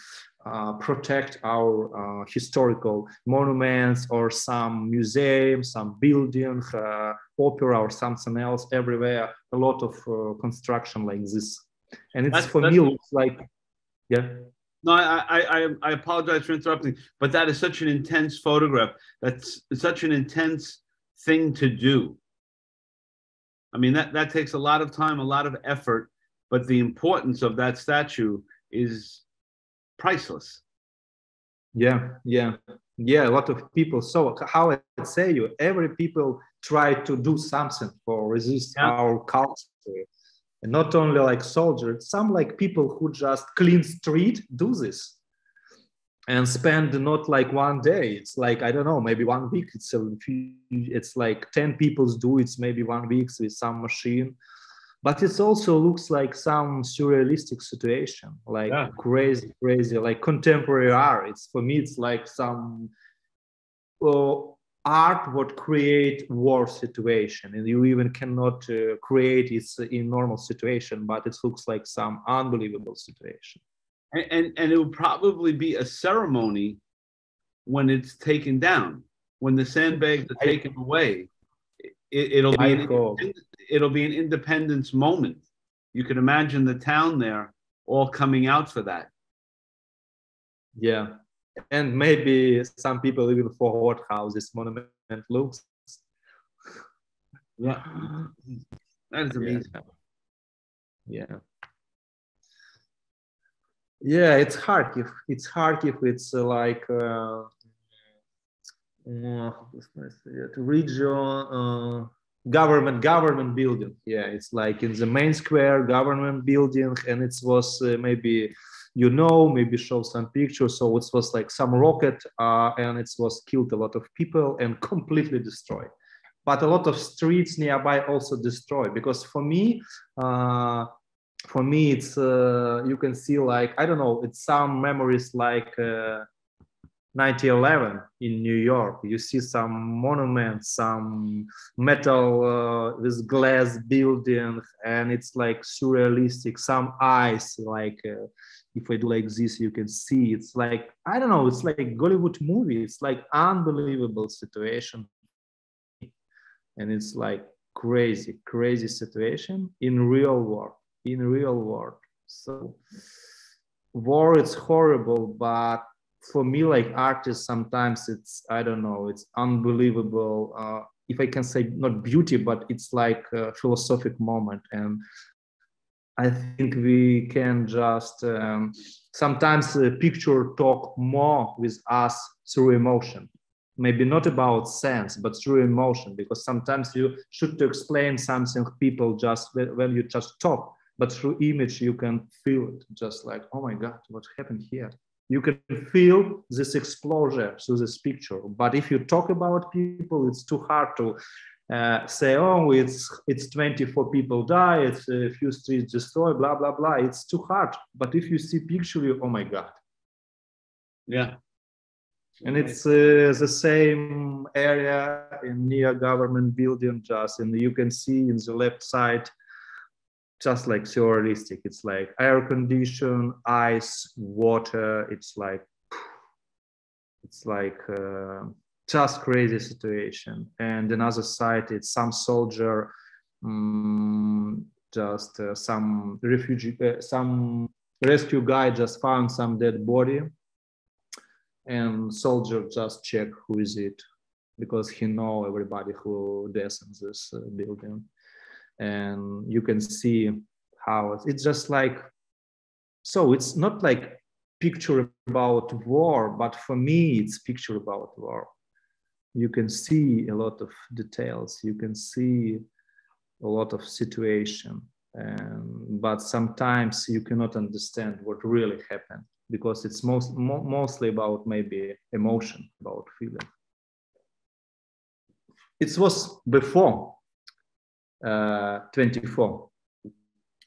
uh, protect our uh, historical monuments or some museum some building uh, opera or something else everywhere. A lot of uh, construction like this. And it's that's, for that's, me looks like yeah.
No I, I i apologize for interrupting but that is such an intense photograph. That's such an intense thing to do. I mean that that takes a lot of time a lot of effort but the importance of that statue is priceless.
Yeah yeah. Yeah a lot of people so how i say you every people try to do something for resist yeah. our culture. And not only like soldiers some like people who just clean street do this and spend not like one day. It's like i don't know maybe one week it's a, few, it's like 10 people do it's maybe one week with some machine. But it also looks like some surrealistic situation like yeah. crazy crazy like contemporary art. It's for me it's like some well, art would create war situation. And you even cannot uh, create it in normal situation but it looks like some unbelievable situation
and, and, and it will probably be a ceremony when it's taken down when the sandbags are taken away it, will be an, it'll be an independence moment you can imagine the town there all coming out for that
yeah and maybe some people even forgot how this monument looks.
Yeah, that is amazing.
Yeah. yeah. Yeah, it's Kharkiv. It's Kharkiv. It's uh, like uh, uh, region uh, government government building. Yeah, it's like in the main square government building, and it was uh, maybe you know, maybe show some pictures. So it was like some rocket uh, and it was killed a lot of people and completely destroyed. But a lot of streets nearby also destroyed because for me, for me, it's uh, you can see like I don't know, it's some memories like 1911 uh, in New York. You see some monuments, some metal uh, with glass building, and it's like surrealistic. Some eyes, like uh, if I do like this, you can see it's like, I don't know, it's like a Hollywood movie. It's like unbelievable situation. And it's like crazy, crazy situation in real world, in real world. So war it's horrible but for me like artist sometimes it's i don't know it's unbelievable. Uh, if i can say not beauty but it's like a philosophic moment. And i think we can just um, sometimes a picture talk more with us through emotion. Maybe not about sense but through emotion because sometimes you should to explain something people just when you just talk but through image you can feel it just like oh my god what happened here? You can feel this explosion through this picture. But if you talk about people it's too hard to uh, say oh it's it's 24 people die it's a few streets destroyed blah blah blah. It's too hard. But if you see picture you oh my god.
Yeah.
And it's uh, the same area in near government building just and you can see in the left side just like surrealistic. It's like air condition, ice, water. It's like it's like uh, just crazy situation. And another side, it's some soldier, um, just uh, some refugee, uh, some rescue guy just found some dead body, and soldier just check who is it because he know everybody who deaths in this uh, building and you can see how it's just like so it's not like picture about war but for me it's picture about war. You can see a lot of details. You can see a lot of situation. But sometimes you cannot understand what really happened because it's most mo mostly about maybe emotion about feeling. It was before Uh, 24.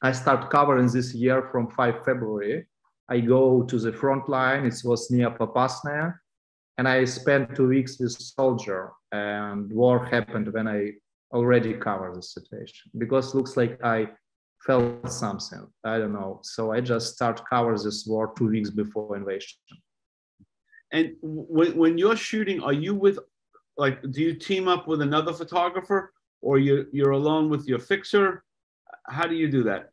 I start covering this year from 5 February. I go to the front line. It was near Popasnaya. And I spent two weeks with soldier and war happened when I already covered the situation because looks like I felt something. I don't know. So I just start cover this war two weeks before invasion.
And when, when you're shooting, are you with like do you team up with another photographer or you you're alone with your fixer? How do you do that?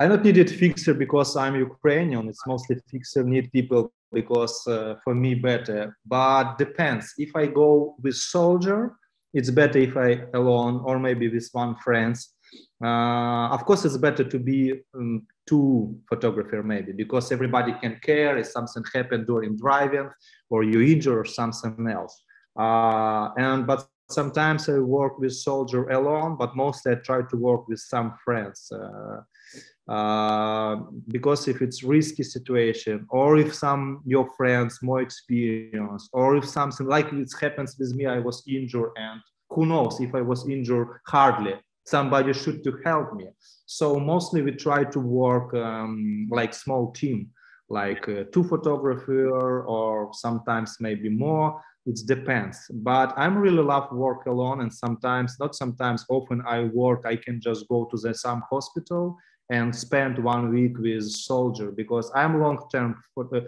I don't need it fixer because I'm Ukrainian. It's mostly fixer need people because uh, for me better. But depends. If I go with soldier, it's better if I alone or maybe with one friends. Uh, of course, it's better to be um, two photographer maybe because everybody can care if something happened during driving or you injure or something else. Uh, and but sometimes I work with soldier alone, but mostly I try to work with some friends. Uh, uh, because if it's risky situation or if some your friends more experienced or if something like it happens with me i was injured and who knows if i was injured hardly somebody should to help me so mostly we try to work um, like small team like uh, two photographer or sometimes maybe more it depends. But i'm really love work alone and sometimes not sometimes often i work i can just go to the some hospital and spend one week with soldier because i'm long-term photo,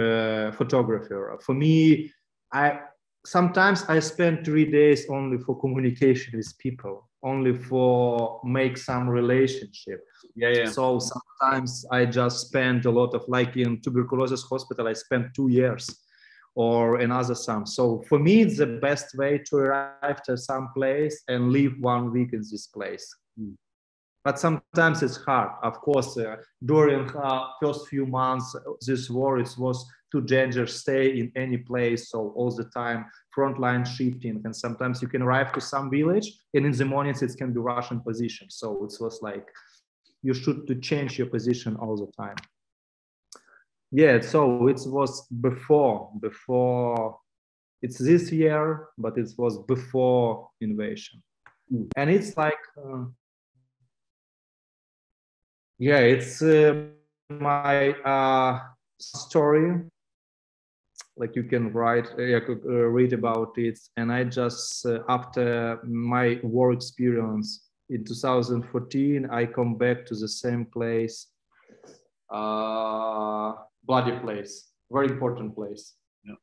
uh, photographer. For me i sometimes i spend three days only for communication with people only for make some relationship.
Yeah, yeah.
so sometimes i just spend a lot of like in tuberculosis hospital i spent two years or another some. So for me, it's the best way to arrive to some place and live one week in this place. Mm. But sometimes it's hard. Of course, uh, during uh, first few months, this war it was too dangerous. Stay in any place, so all the time frontline shifting, and sometimes you can arrive to some village, and in the mornings it can be Russian position. So it was like you should to change your position all the time yeah so it was before before it's this year but it was before invasion. Mm. and it's like uh, yeah it's uh, my uh, story. Like you can write uh, uh, read about it. And i just uh, after my war experience in 2014 i come back to the same place uh, bloody place, very important place yeah.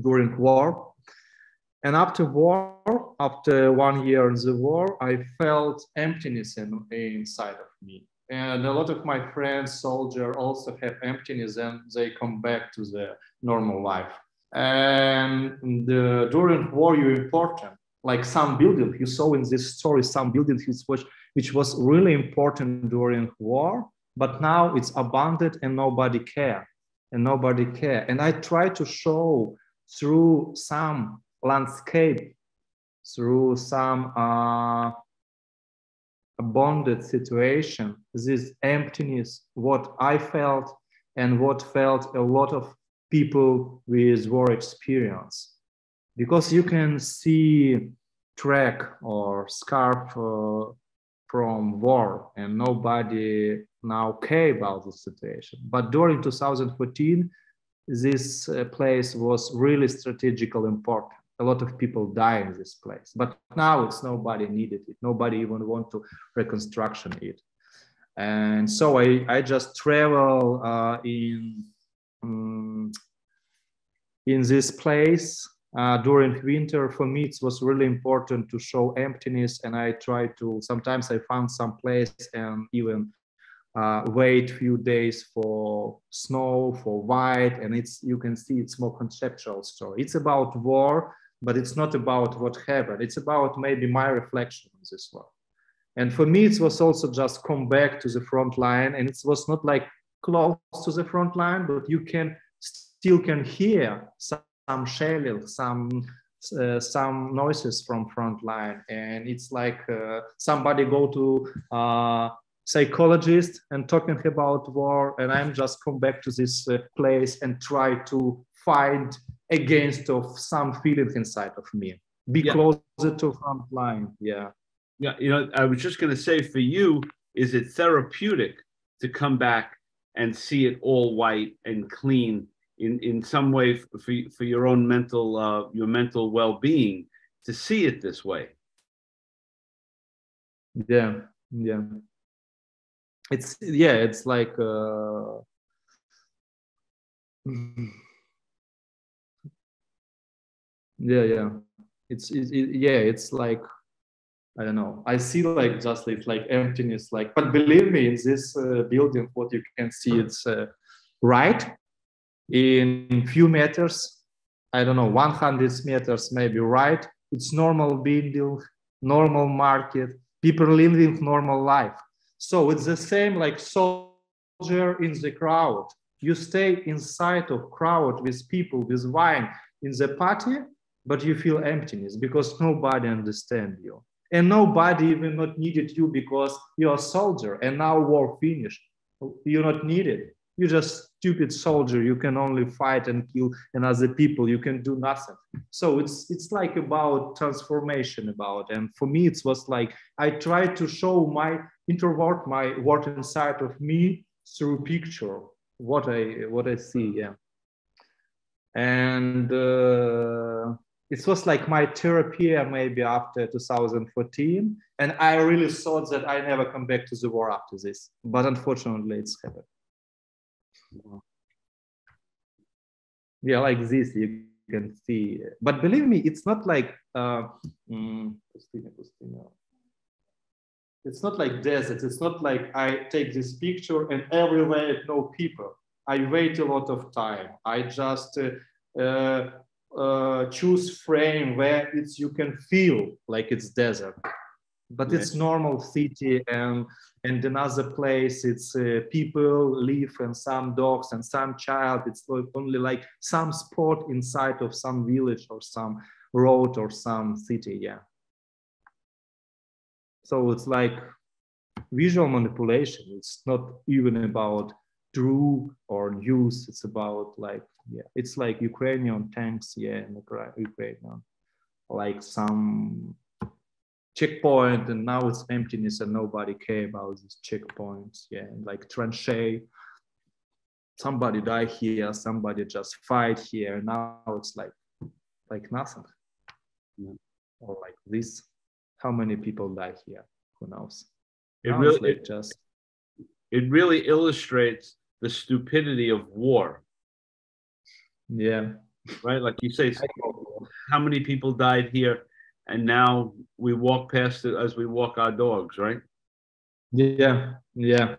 during war. And after war, after one year in the war, I felt emptiness in, inside of me. and a lot of my friends soldier also have emptiness and they come back to the normal life and the, during war you're important like some building you saw in this story some building which, which was really important during war but now it's abandoned and nobody care and nobody care and i try to show through some landscape through some uh, situation, this emptiness, what I felt and what felt a lot of people with war experience. Because you can see track or scarf uh, from war and nobody now care about the situation. But during 2014, this uh, place was really strategically important. A lot of people die in this place. But now it's nobody needed it. Nobody even want to reconstruction it. And so i i just travel uh, in um, in this place uh, during winter for me it was really important to show emptiness and i try to sometimes i found some place and even uh, wait few days for snow for white and it's you can see it's more conceptual story it's about war but it's not about what happened. It's about maybe my reflection on this war And for me, it was also just come back to the front line, and it was not like close to the front line, but you can still can hear some, some shelling, some uh, some noises from front line, and it's like uh, somebody go to uh, psychologist and talking about war, and I'm just come back to this uh, place and try to find against of some feeling inside of me. Be yeah. closer to front line yeah.
Yeah you know i was just going to say for you is it therapeutic to come back and see it all white and clean in in some way for, for your own mental uh, your mental well-being to see it this way.
Yeah yeah. It's yeah it's like uh yeah yeah. It's it, it, yeah it's like i don't know. I see like just it's like emptiness like but believe me in this uh, building what you can see it's uh, right in few meters i don't know 100 meters maybe right? It's normal building normal market people living normal life. So it's the same like soldier in the crowd. You stay inside of crowd with people with wine in the party but you feel emptiness because nobody understand you. And nobody even not needed you because you're a soldier and now war finished. You're not needed. You're just stupid soldier you can only fight and kill and another people you can do nothing. So it's it's like about transformation about and for me it was like i tried to show my introvert my what inside of me through picture what i what i see yeah. And uh, it was like my therapy maybe after 2014 and i really thought that i never come back to the war after this but unfortunately it's happened yeah like this you can see. But believe me it's not like uh, mm, it's not like desert. It's not like i take this picture and everywhere no people. I wait a lot of time. I just uh, uh, uh, choose frame where it's you can feel like it's desert but yes. it's normal city and and another place it's uh, people live and some dogs and some child it's only like some spot inside of some village or some road or some city yeah so it's like visual manipulation it's not even about true or news it's about like yeah, it's like Ukrainian tanks, yeah, in Ukrainian, like some checkpoint, and now it's emptiness, and nobody care about these checkpoints, yeah, and like tranchee. Somebody die here, somebody just fight here. Now it's like, like nothing, yeah. or like this. How many people die here? Who knows?
It now really like just. It really illustrates the stupidity of war
yeah.
Right. Like you say, how many people died here, and now we walk past it as we walk our dogs, right?
Yeah, yeah.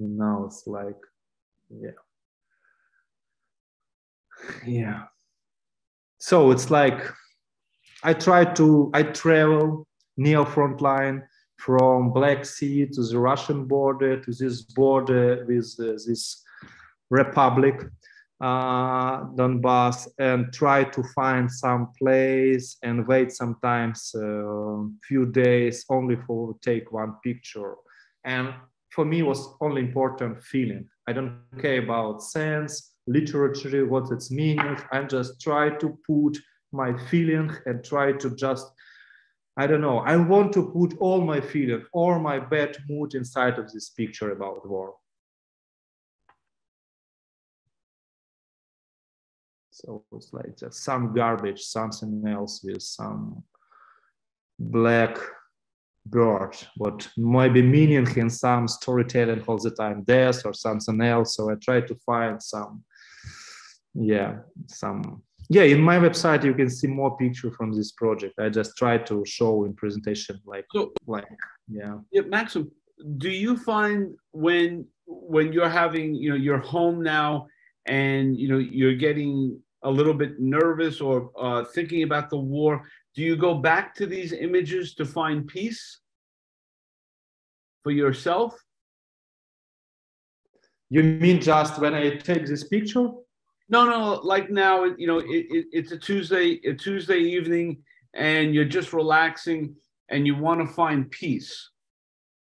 Now it's like, yeah. Yeah. So it's like I try to, I travel near front line from Black Sea to the Russian border to this border with uh, this republic, uh, Donbass, and try to find some place and wait sometimes a uh, few days only for take one picture. And for me, was only important feeling. I don't care about sense, literature, what its meaning. I just try to put my feeling and try to just I don't know. I want to put all my feeling or my bad mood inside of this picture about war. So it's like some garbage, something else with some black bird, what might be meaning in some storytelling all the time, death or something else. So I try to find some, yeah, some yeah in my website you can see more picture from this project. I just try to show in presentation like so, like yeah.
Yeah maxim do you find when when you're having you know you're home now and you know you're getting a little bit nervous or uh, thinking about the war do you go back to these images to find peace for yourself
you mean just when i take this picture
no, no, like now, you know, it, it, it's a Tuesday, a Tuesday evening, and you're just relaxing, and you want to find peace.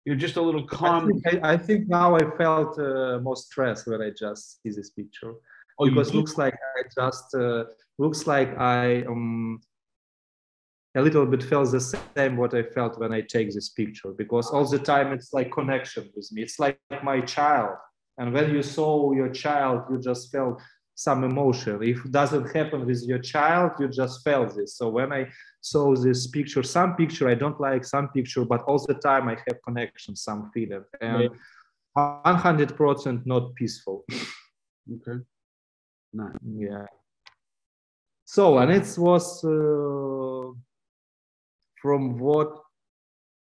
You're just a little calm.
I think, I, I think now I felt uh, more stressed when I just see this picture. Oh, because looks like I just uh, looks like I um a little bit felt the same what I felt when I take this picture because all the time it's like connection with me. It's like my child, and when you saw your child, you just felt some emotion. If it doesn't happen with your child, you just felt this. So when I saw this picture, some picture I don't like, some picture, but all the time I have connection, some feeling, and one hundred percent not peaceful.
Okay. Nice.
Yeah. So and it was uh, from what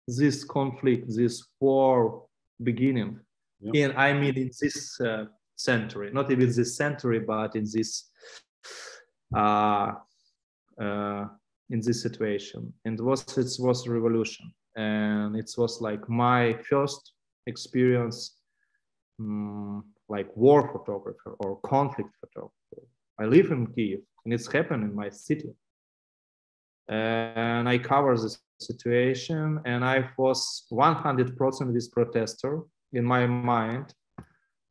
this conflict, this war beginning. Yep. And I mean, in this uh, century, not even this century, but in this uh, uh, in this situation. And it was it was a revolution, and it was like my first experience, um, like war photographer or conflict photographer. I live in Kiev, and it's happened in my city. And I cover this situation, and I was 100% this protester in my mind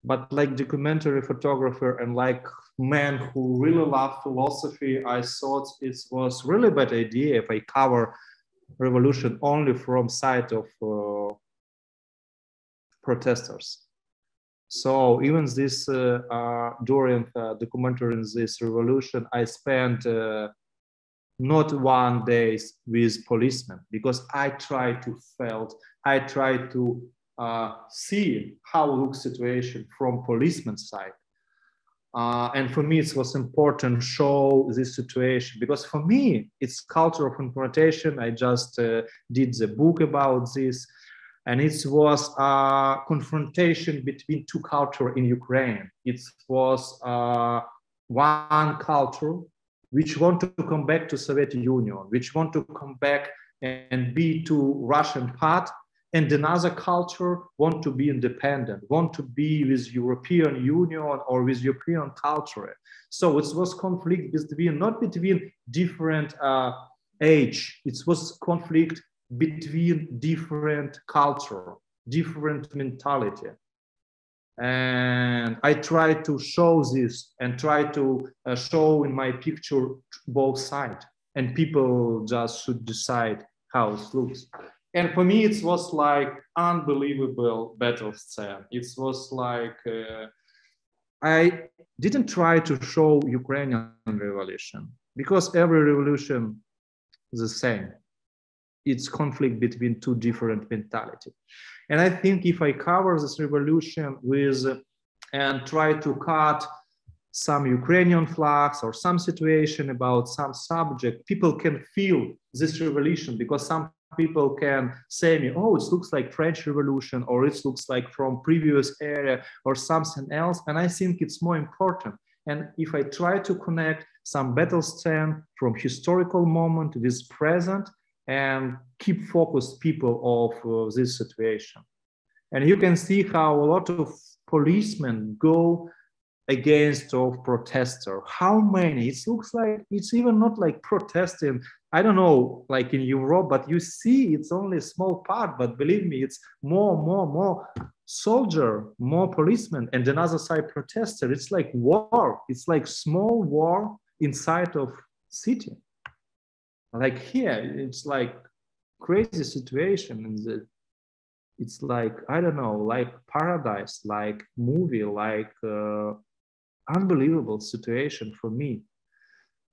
but like documentary photographer and like man who really love philosophy i thought it was really bad idea if i cover revolution only from side of uh, protesters so even this uh, uh, during the documentary in this revolution i spent uh, not one days with policemen because i try to felt i try to uh, see how looks situation from policeman side. Uh, and for me, it was important show this situation because for me, it's culture of confrontation. I just uh, did the book about this, and it was a confrontation between two culture in Ukraine. It was uh, one culture which want to come back to Soviet Union, which want to come back and be to Russian part, and another culture want to be independent, want to be with European Union or with European culture. So it was conflict between, not between different uh, age, it was conflict between different culture, different mentality. And I try to show this and try to uh, show in my picture both sides. And people just should decide how it looks. And for me it was like unbelievable battle scene. It was like uh, i didn't try to show ukrainian revolution because every revolution is the same it's conflict between two different mentality and i think if i cover this revolution with uh, and try to cut some Ukrainian flags or some situation about some subject, people can feel this revolution because some people can say me, oh, it looks like French Revolution, or it looks like from previous era, or something else. And I think it's more important. And if I try to connect some battle stand from historical moment with present and keep focused people of uh, this situation. And you can see how a lot of policemen go against of protester. How many? It looks like it's even not like protesting. I don't know, like in Europe, but you see it's only a small part. But believe me, it's more, more, more soldier, more policemen, and another side protester. It's like war. It's like small war inside of city. Like here, it's like crazy situation, and it's like I don't know, like paradise, like movie, like. Uh, unbelievable situation for me.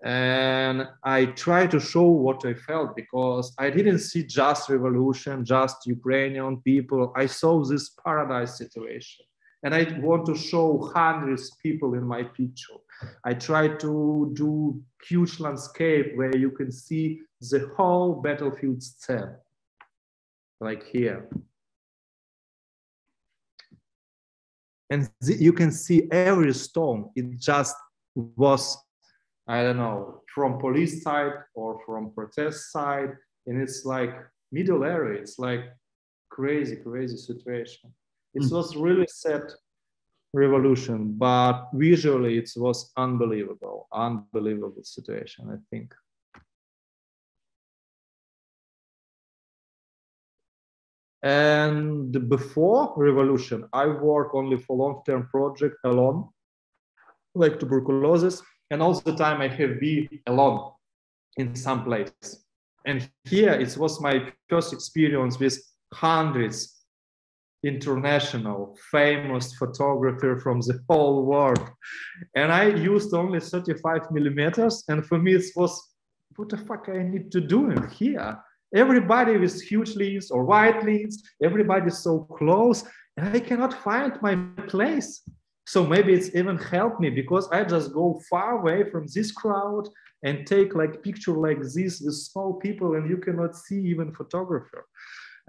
And I try to show what I felt because I didn't see just revolution, just Ukrainian people. I saw this paradise situation. And I want to show hundreds people in my picture. I try to do huge landscape where you can see the whole battlefield scene, like here. and you can see every stone it just was i don't know from police side or from protest side and it's like middle area it's like crazy crazy situation it mm. was really sad revolution but visually it was unbelievable unbelievable situation i think And before revolution, I work only for long-term project alone, like tuberculosis. And all the time I have be alone in some place. And here it was my first experience with hundreds international famous photographer from the whole world. And I used only 35 millimeters. And for me, it was, what the fuck I need to do here? Everybody with huge leaves or white leaves, everybody's so close, and I cannot find my place. So maybe it's even helped me because I just go far away from this crowd and take like picture like this with small people and you cannot see even photographer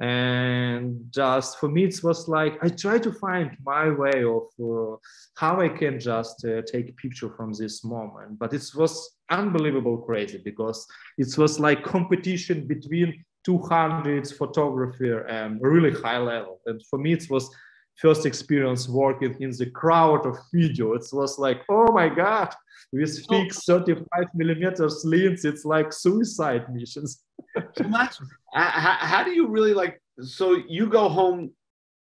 and just for me it was like i try to find my way of uh, how i can just uh, take a picture from this moment. But it was unbelievable crazy because it was like competition between 200 photographer and really high level. And for me it was first experience working in the crowd of video it was like oh my god with fixed 35 millimeters lens it's like suicide missions
so Max, how, how, do you really like? So you go home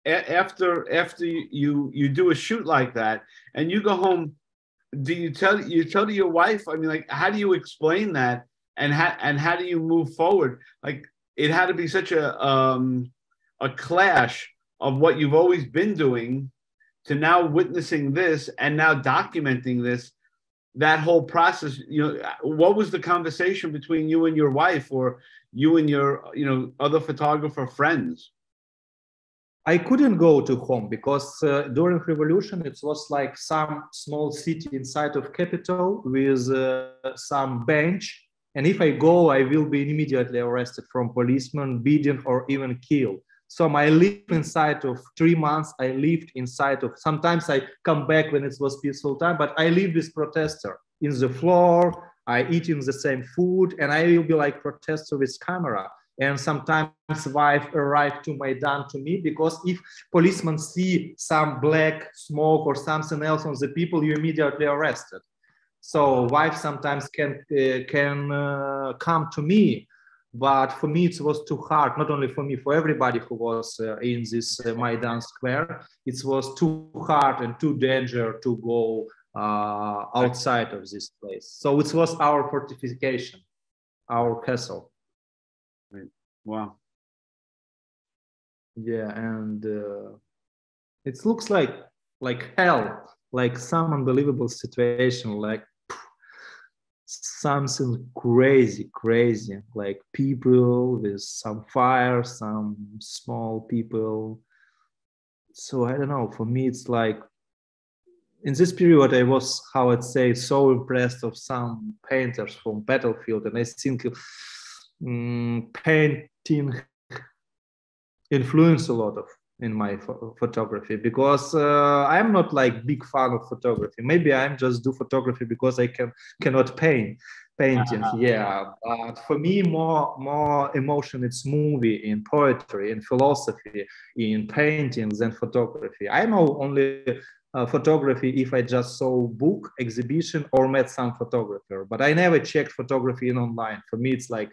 after after you you do a shoot like that, and you go home. Do you tell you tell to your wife? I mean, like, how do you explain that? And how and how do you move forward? Like, it had to be such a um a clash of what you've always been doing to now witnessing this and now documenting this that whole process you know what was the conversation between you and your wife or you and your you know other photographer friends?
I couldn't go to home because uh, during revolution it was like some small city inside of capital with uh, some bench. And if i go i will be immediately arrested from policemen beaten or even killed so I live inside of three months. I lived inside of sometimes I come back when it was peaceful time, but I live with protester in the floor. I eat in the same food, and I will be like protester with camera. And sometimes wife arrive to Maidan to me because if policemen see some black smoke or something else on the people, you immediately arrested. So wife sometimes can uh, can uh, come to me but for me it was too hard not only for me for everybody who was uh, in this uh, maidan square. It was too hard and too danger to go uh, outside of this place. So it was our fortification our castle.
Wow.
Yeah and uh, it looks like like hell like some unbelievable situation like something crazy, crazy, like people with some fire, some small people. So I don't know. For me, it's like in this period, I was, how I'd say, so impressed of some painters from Battlefield, and I think um, paint thing influence a lot of in my ph- photography because uh, I'm not like big fan of photography. Maybe I'm just do photography because I can cannot paint painting. Uh-huh. Yeah, but for me, more more emotion. It's movie, in poetry, in philosophy, in paintings than photography. I know only uh, photography if I just saw book exhibition or met some photographer, but I never checked photography in online. For me, it's like,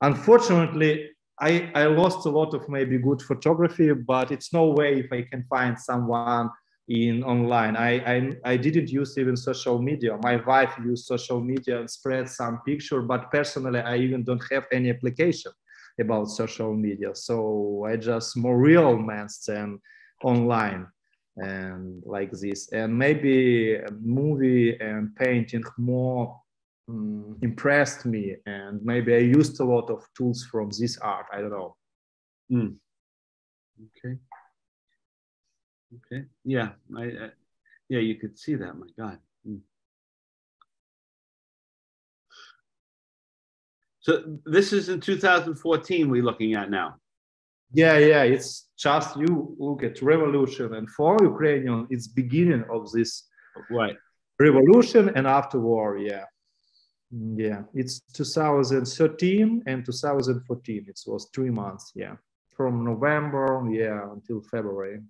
unfortunately, I, I lost a lot of maybe good photography, but it's no way if I can find someone in online. I, I, I didn't use even social media. My wife used social media and spread some picture, but personally, I even don't have any application about social media. So I just more real man than online and like this. And maybe movie and painting more um, impressed me and maybe i used a lot of tools from this art i don't know.
Mm. okay. Okay. Yeah I, I, yeah you could see that my god. Mm. so this is in 2014 we're looking at now.
Yeah yeah it's just you look at revolution and for ukrainian it's beginning of this
right.
revolution and after war yeah yeah, it's 2013 and 2014. It was three months. Yeah, from November, yeah, until February.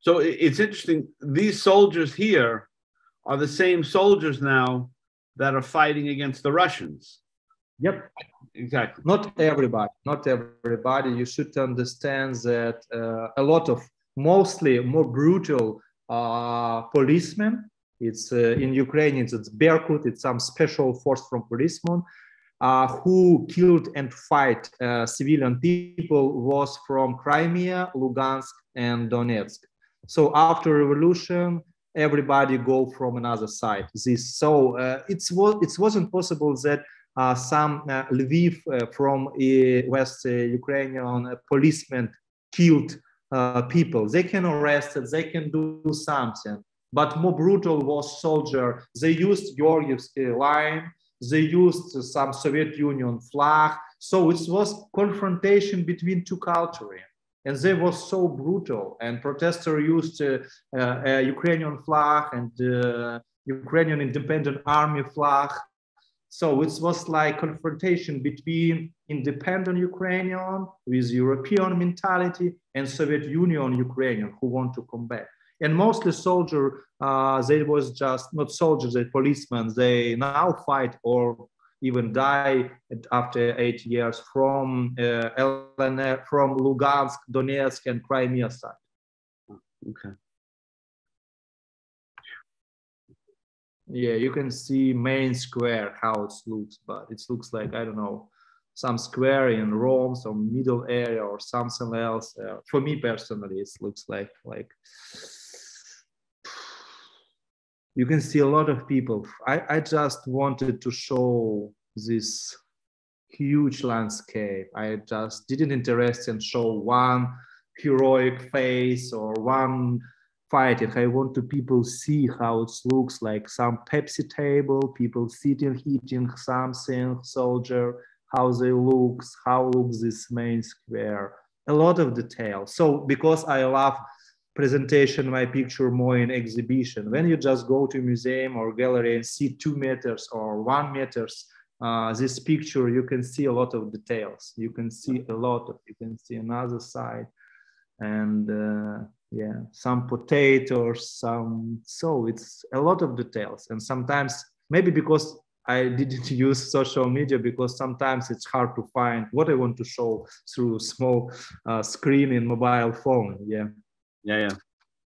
So it's interesting. These soldiers here are the same soldiers now that are fighting against the Russians.
Yep,
exactly.
Not everybody. Not everybody. You should understand that uh, a lot of mostly more brutal uh, policemen it's uh, in Ukrainian, it's Berkut, it's some special force from policemen uh, who killed and fight uh, civilian people was from Crimea, Lugansk, and Donetsk. So after revolution, everybody go from another side. This so uh, it's it wasn't possible that uh, some uh, Lviv from West Ukrainian policemen killed people. They can arrest it. They can do something but more brutal was soldier. They used Georgievsky line, they used some Soviet Union flag. So it was confrontation between two cultures. And they was so brutal. And protester used uh, uh, Ukrainian flag and uh, Ukrainian independent army flag. So it was like confrontation between independent Ukrainian with European mentality and Soviet Union Ukrainian who want to combat and mostly soldier uh, they was just not soldiers they policemen they now fight or even die after eight years from uh, LNR, from Lugansk, Donetsk, and Crimea side.
Okay.
Yeah, you can see main square how it looks, but it looks like I don't know some square in Rome, some middle area, or something else. Uh, for me personally, it looks like like you can see a lot of people. I, I just wanted to show this huge landscape. I just didn't interest in show one heroic face or one fight. fighting. I want to people see how it looks like some Pepsi table, people sitting, eating something, soldier, how they looks, how looks this main square. A lot of detail. So because I love presentation my picture more in exhibition when you just go to museum or gallery and see two meters or one meters uh, this picture you can see a lot of details you can see a lot of you can see another side and uh, yeah some potatoes some so it's a lot of details and sometimes maybe because I didn't use social media because sometimes it's hard to find what I want to show through small uh, screen in mobile phone. Yeah.
Yeah, yeah.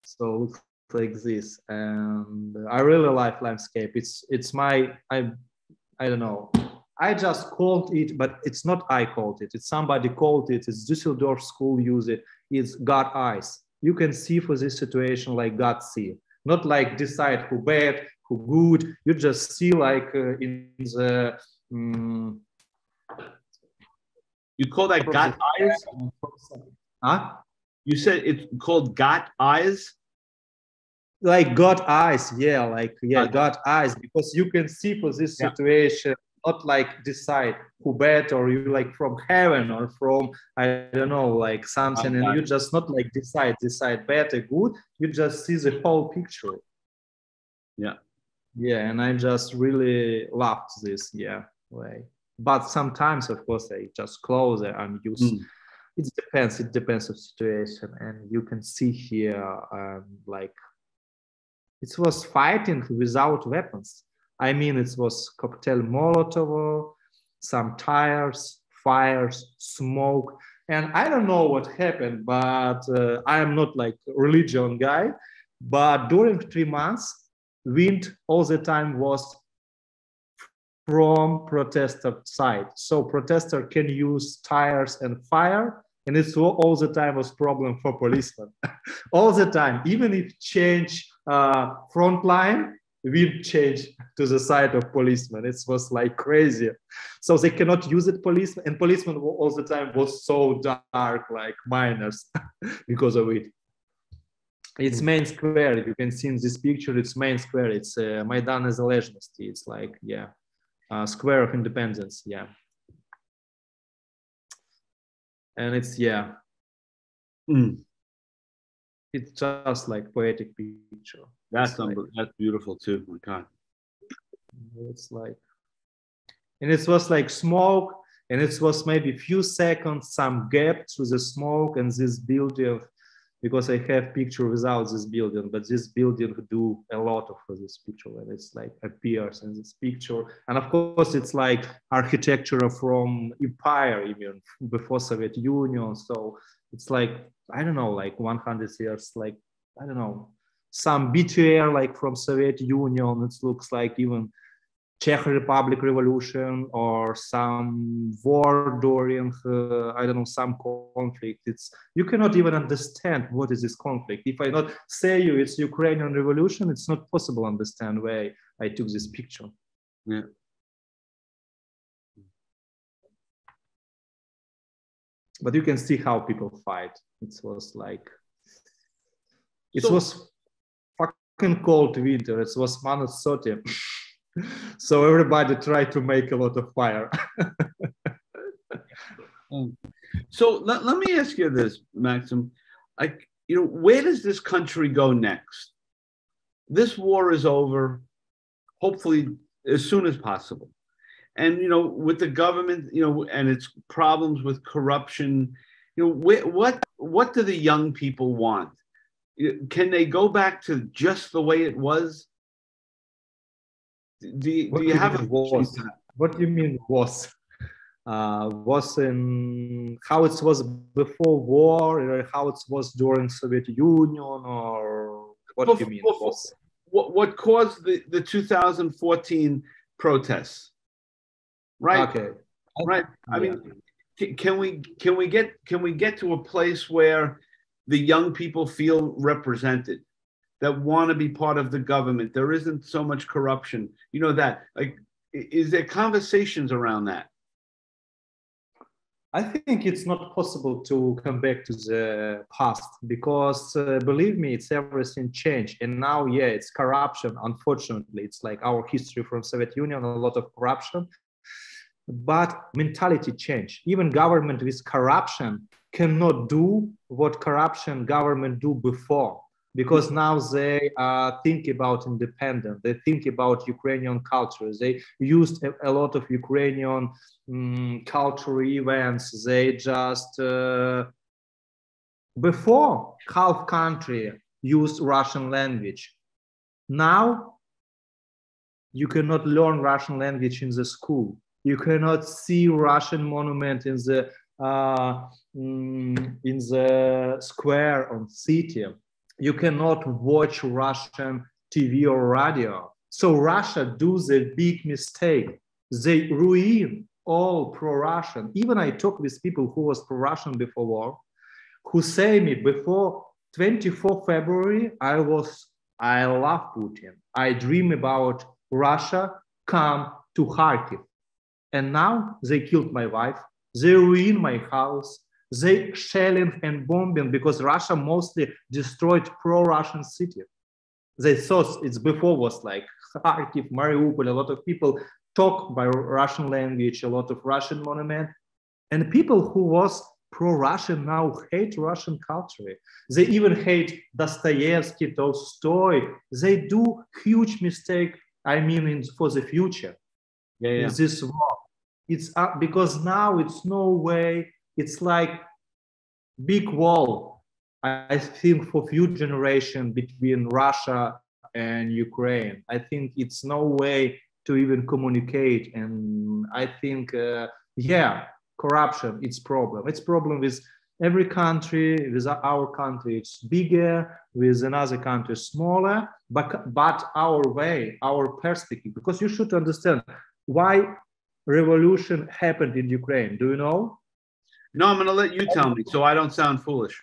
So looks like this, and I really like landscape. It's it's my I I don't know. I just called it, but it's not I called it. It's somebody called it. It's Düsseldorf school use it. It's God eyes. You can see for this situation like God see, not like decide who bad, who good. You just see like uh, in the. Um,
you call that God eyes?
Huh?
You said it's called Got Eyes?
Like got eyes, yeah, like yeah, got eyes, because you can see for this situation not like decide who bet or you like from heaven or from I don't know like something, and you just not like decide decide better good. You just see the whole picture.
Yeah,
yeah, and I just really loved this yeah way. But sometimes, of course, I just close and use. Mm. It depends. It depends of situation, and you can see here um, like it was fighting without weapons I mean, it was cocktail Molotov, some tires, fires, smoke. And I don't know what happened, but uh, I am not like religion guy. But during three months, wind all the time was from protester side. So protester can use tires and fire, and it's all the time was problem for policemen. all the time, even if change uh, front line, will change to the side of policemen. It was like crazy. So they cannot use it, policemen. And policemen all the time was so dark, like miners, because of it. It's hmm. main square. You can see in this picture, it's main square. It's uh, Maidan Nезалежності. It's like, yeah, uh, square of independence. Yeah. And it's, yeah. Mm it's just like poetic picture.
That's like, that's beautiful too. My God.
It's like, and it was like smoke, and it was maybe few seconds, some gap through the smoke and this building, because I have picture without this building, but this building do a lot of this picture, and it's like appears in this picture, and of course it's like architecture from empire even before Soviet Union, so it's like I don't know, like 100 years, like I don't know, some BTR like from Soviet Union. It looks like even Czech Republic Revolution or some war during uh, I don't know some conflict. It's you cannot even understand what is this conflict. If I not say you it's Ukrainian Revolution, it's not possible understand why I took this picture.
Yeah.
but you can see how people fight. It was like it so, was fucking cold winter. It was minus 30. so everybody tried to make a lot of fire.
Mm. so let, let me ask you this, Maxim. I, you know, where does this country go next? This war is over, hopefully as soon as possible and you know with the government you know and its problems with corruption you know wh- what what do the young people want can they go back to just the way it was do, you, do you have a
was? what do you mean was uh, was in how it was before war or how it was during soviet union or what before, do you mean was?
What, what caused the, the 2014 protests right?
Okay.
Right. I yeah. mean, can we can we get can we get to a place where the young people feel represented, that want to be part of the government? There isn't so much corruption. You know that. Like, is there conversations around that?
I think it's not possible to come back to the past because uh, believe me, it's everything changed. And now, yeah, it's corruption. Unfortunately, it's like our history from Soviet Union, a lot of corruption but mentality change even government with corruption cannot do what corruption government do before because now they uh, think about independence. They think about ukrainian culture. They used a, a lot of ukrainian um, cultural events. They just uh, before half country used russian language. Now you cannot learn russian language in the school. You cannot see Russian monument in the uh, mm, in the square on city. You cannot watch Russian TV or radio. So Russia do a big mistake. They ruin all pro-Russian. Even I talk with people who was pro-Russian before war, who say me before 24 February, I was, I love Putin. I dream about Russia come to Kharkiv. And now they killed my wife. They ruined my house. They shelling and bombing because Russia mostly destroyed pro-Russian city. They thought it's before was like Kharkiv, Mariupol, a lot of people talk by Russian language, a lot of Russian monument. And people who was pro-Russian now hate Russian culture. They even hate Dostoevsky, Tolstoy. They do huge mistake. I mean, in, for the future.
Yeah, yeah.
This war. It's uh, because now it's no way. It's like big wall. I, think for few generation between Russia and Ukraine. I think it's no way to even communicate. And I think, uh, yeah, corruption, it's problem. It's problem with every country, with our country, it's bigger, with another country, smaller, but, but our way, our perspective, because you should understand why revolution happened in Ukraine. Do you know?
No, I'm going to let you tell me so I don't sound foolish.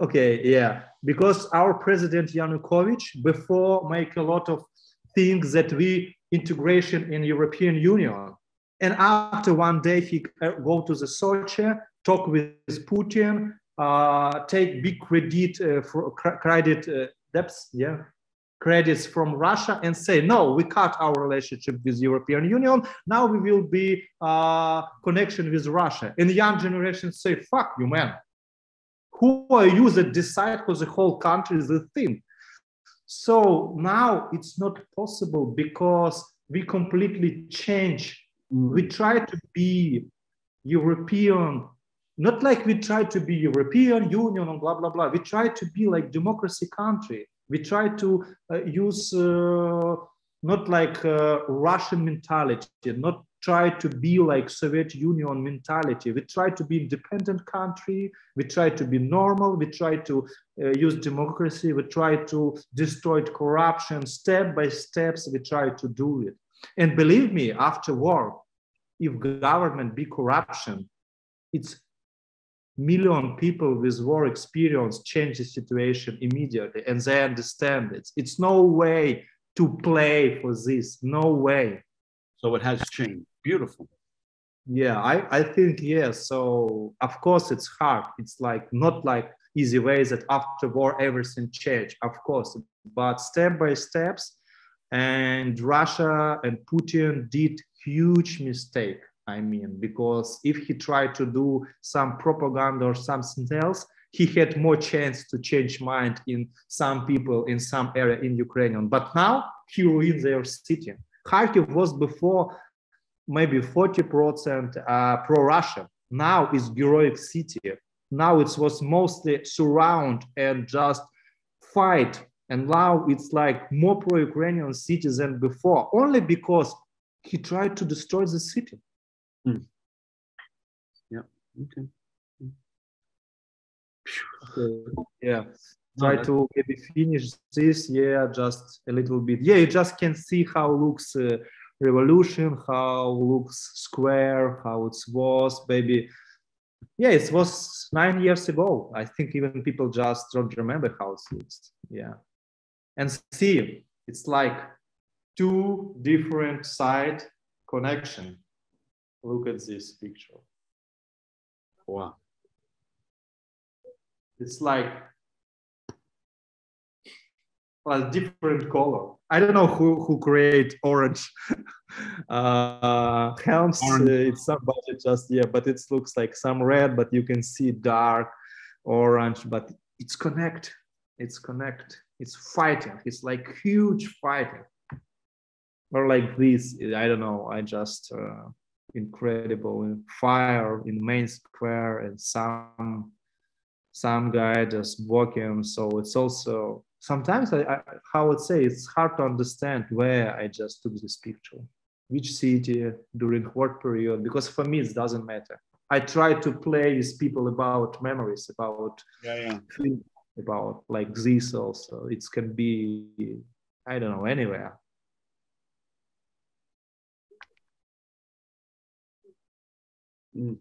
Okay, yeah, because our president Yanukovych before make a lot of things that we integration in European Union, and after one day he uh, go to the Sochi, talk with Putin, uh, take big credit uh, for credit uh, debts, yeah, credits from Russia, and say no, we cut our relationship with European Union. Now we will be uh, connection with Russia. And young generation say, fuck you, man. Who are you that decide for the whole country is the thing? So now it's not possible because we completely change. We try to be european not like we try to be european union and blah blah blah. We try to be like democracy country we try to uh, use uh, not like uh, russian mentality not try to be like Soviet Union mentality. We try to be independent country. We try to be normal. We try to uh, use democracy. We try to destroy corruption step by steps. We try to do it. And believe me, after war, if government be corruption, it's million people with war experience change the situation immediately and they understand it. It's no way to play for this, no way.
So it has changed. Beautiful.
Yeah i i think yes so of course it's hard. It's like not like easy way that after war everything changed of course. But step by steps and russia and putin did huge mistake i mean because if he tried to do some propaganda or something else he had more chance to change mind in some people in some area in ukrainian but now he ruined their city kharkiv was before maybe 40% uh, pro-Russian. Now it's heroic city. Now it was mostly surround and just fight. And now it's like more pro-Ukrainian cities than before, only because he tried to destroy the city.
Mm. Yeah. Okay.
okay. Yeah. Try to maybe finish this. Yeah, just a little bit. Yeah, you just can see how looks. Uh, revolution, how looks square, how it was, maybe. Yeah, it was nine years ago. I think even people just don't remember how it looks. Yeah. And see, it's like two different side connection. Look at this picture.
Wow.
It's like a different color. I don't know who who create orange uh, helms. Orange. Uh, it's somebody just yeah, but it looks like some red, but you can see dark orange. But it's connect. It's connect. It's fighting. It's like huge fighting. Or like this. I don't know. I just uh, incredible fire in main square and some some guy just walking. So it's also sometimes I, I, how I would say it's hard to understand where I just took this picture, which city during what period, because for me it doesn't matter. I try to play with people about memories, about
yeah, yeah.
about like this also. It can be I don't know anywhere. Mm.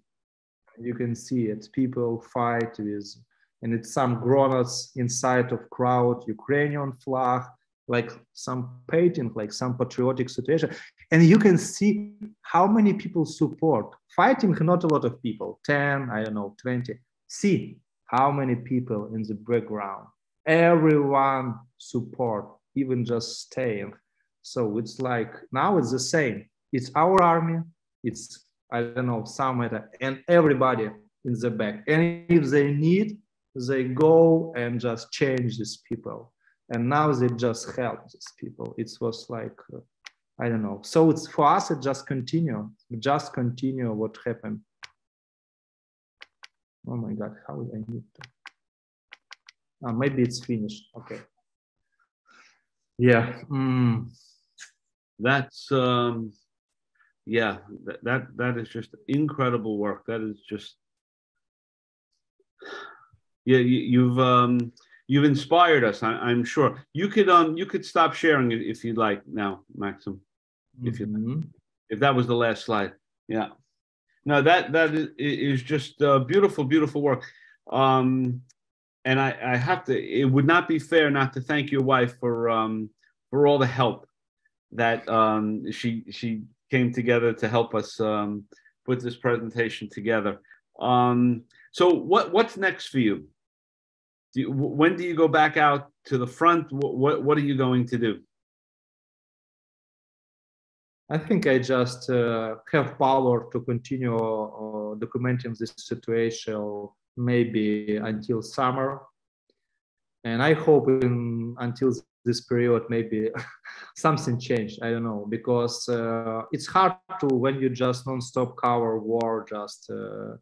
You can see it. People fight with and it's some grenades inside of crowd, Ukrainian flag, like some painting, like some patriotic situation. And you can see how many people support. Fighting, not a lot of people, 10, I don't know, 20. See how many people in the background. Everyone support, even just staying. So it's like now it's the same. It's our army. It's I don't know somewhere and everybody in the back. And if they need, they go and just change these people. And now they just help these people. It was like uh, I don't know. So it's for us. It just continue, just continue what happened. Oh my God! How I need to? Uh, maybe it's finished. Okay. Yeah. Mm.
That's um yeah, that, that that is just incredible work. That is just yeah, you, have um you've inspired us. I, am sure you could um you could stop sharing it if you'd like now, Maxim. If you mm-hmm. if that was the last slide, yeah. No, that that is just uh, beautiful, beautiful work. Um, and I, I have to. It would not be fair not to thank your wife for um for all the help that um she she came together to help us um, put this presentation together. Um, so what what's next for you? Do you? When do you go back out to the front? What what, what are you going to do?
I think I just uh, have power to continue uh, documenting this situation maybe until summer. And I hope in, until this period maybe something changed i don't know because uh, it's hard to when you just non-stop cover war just uh,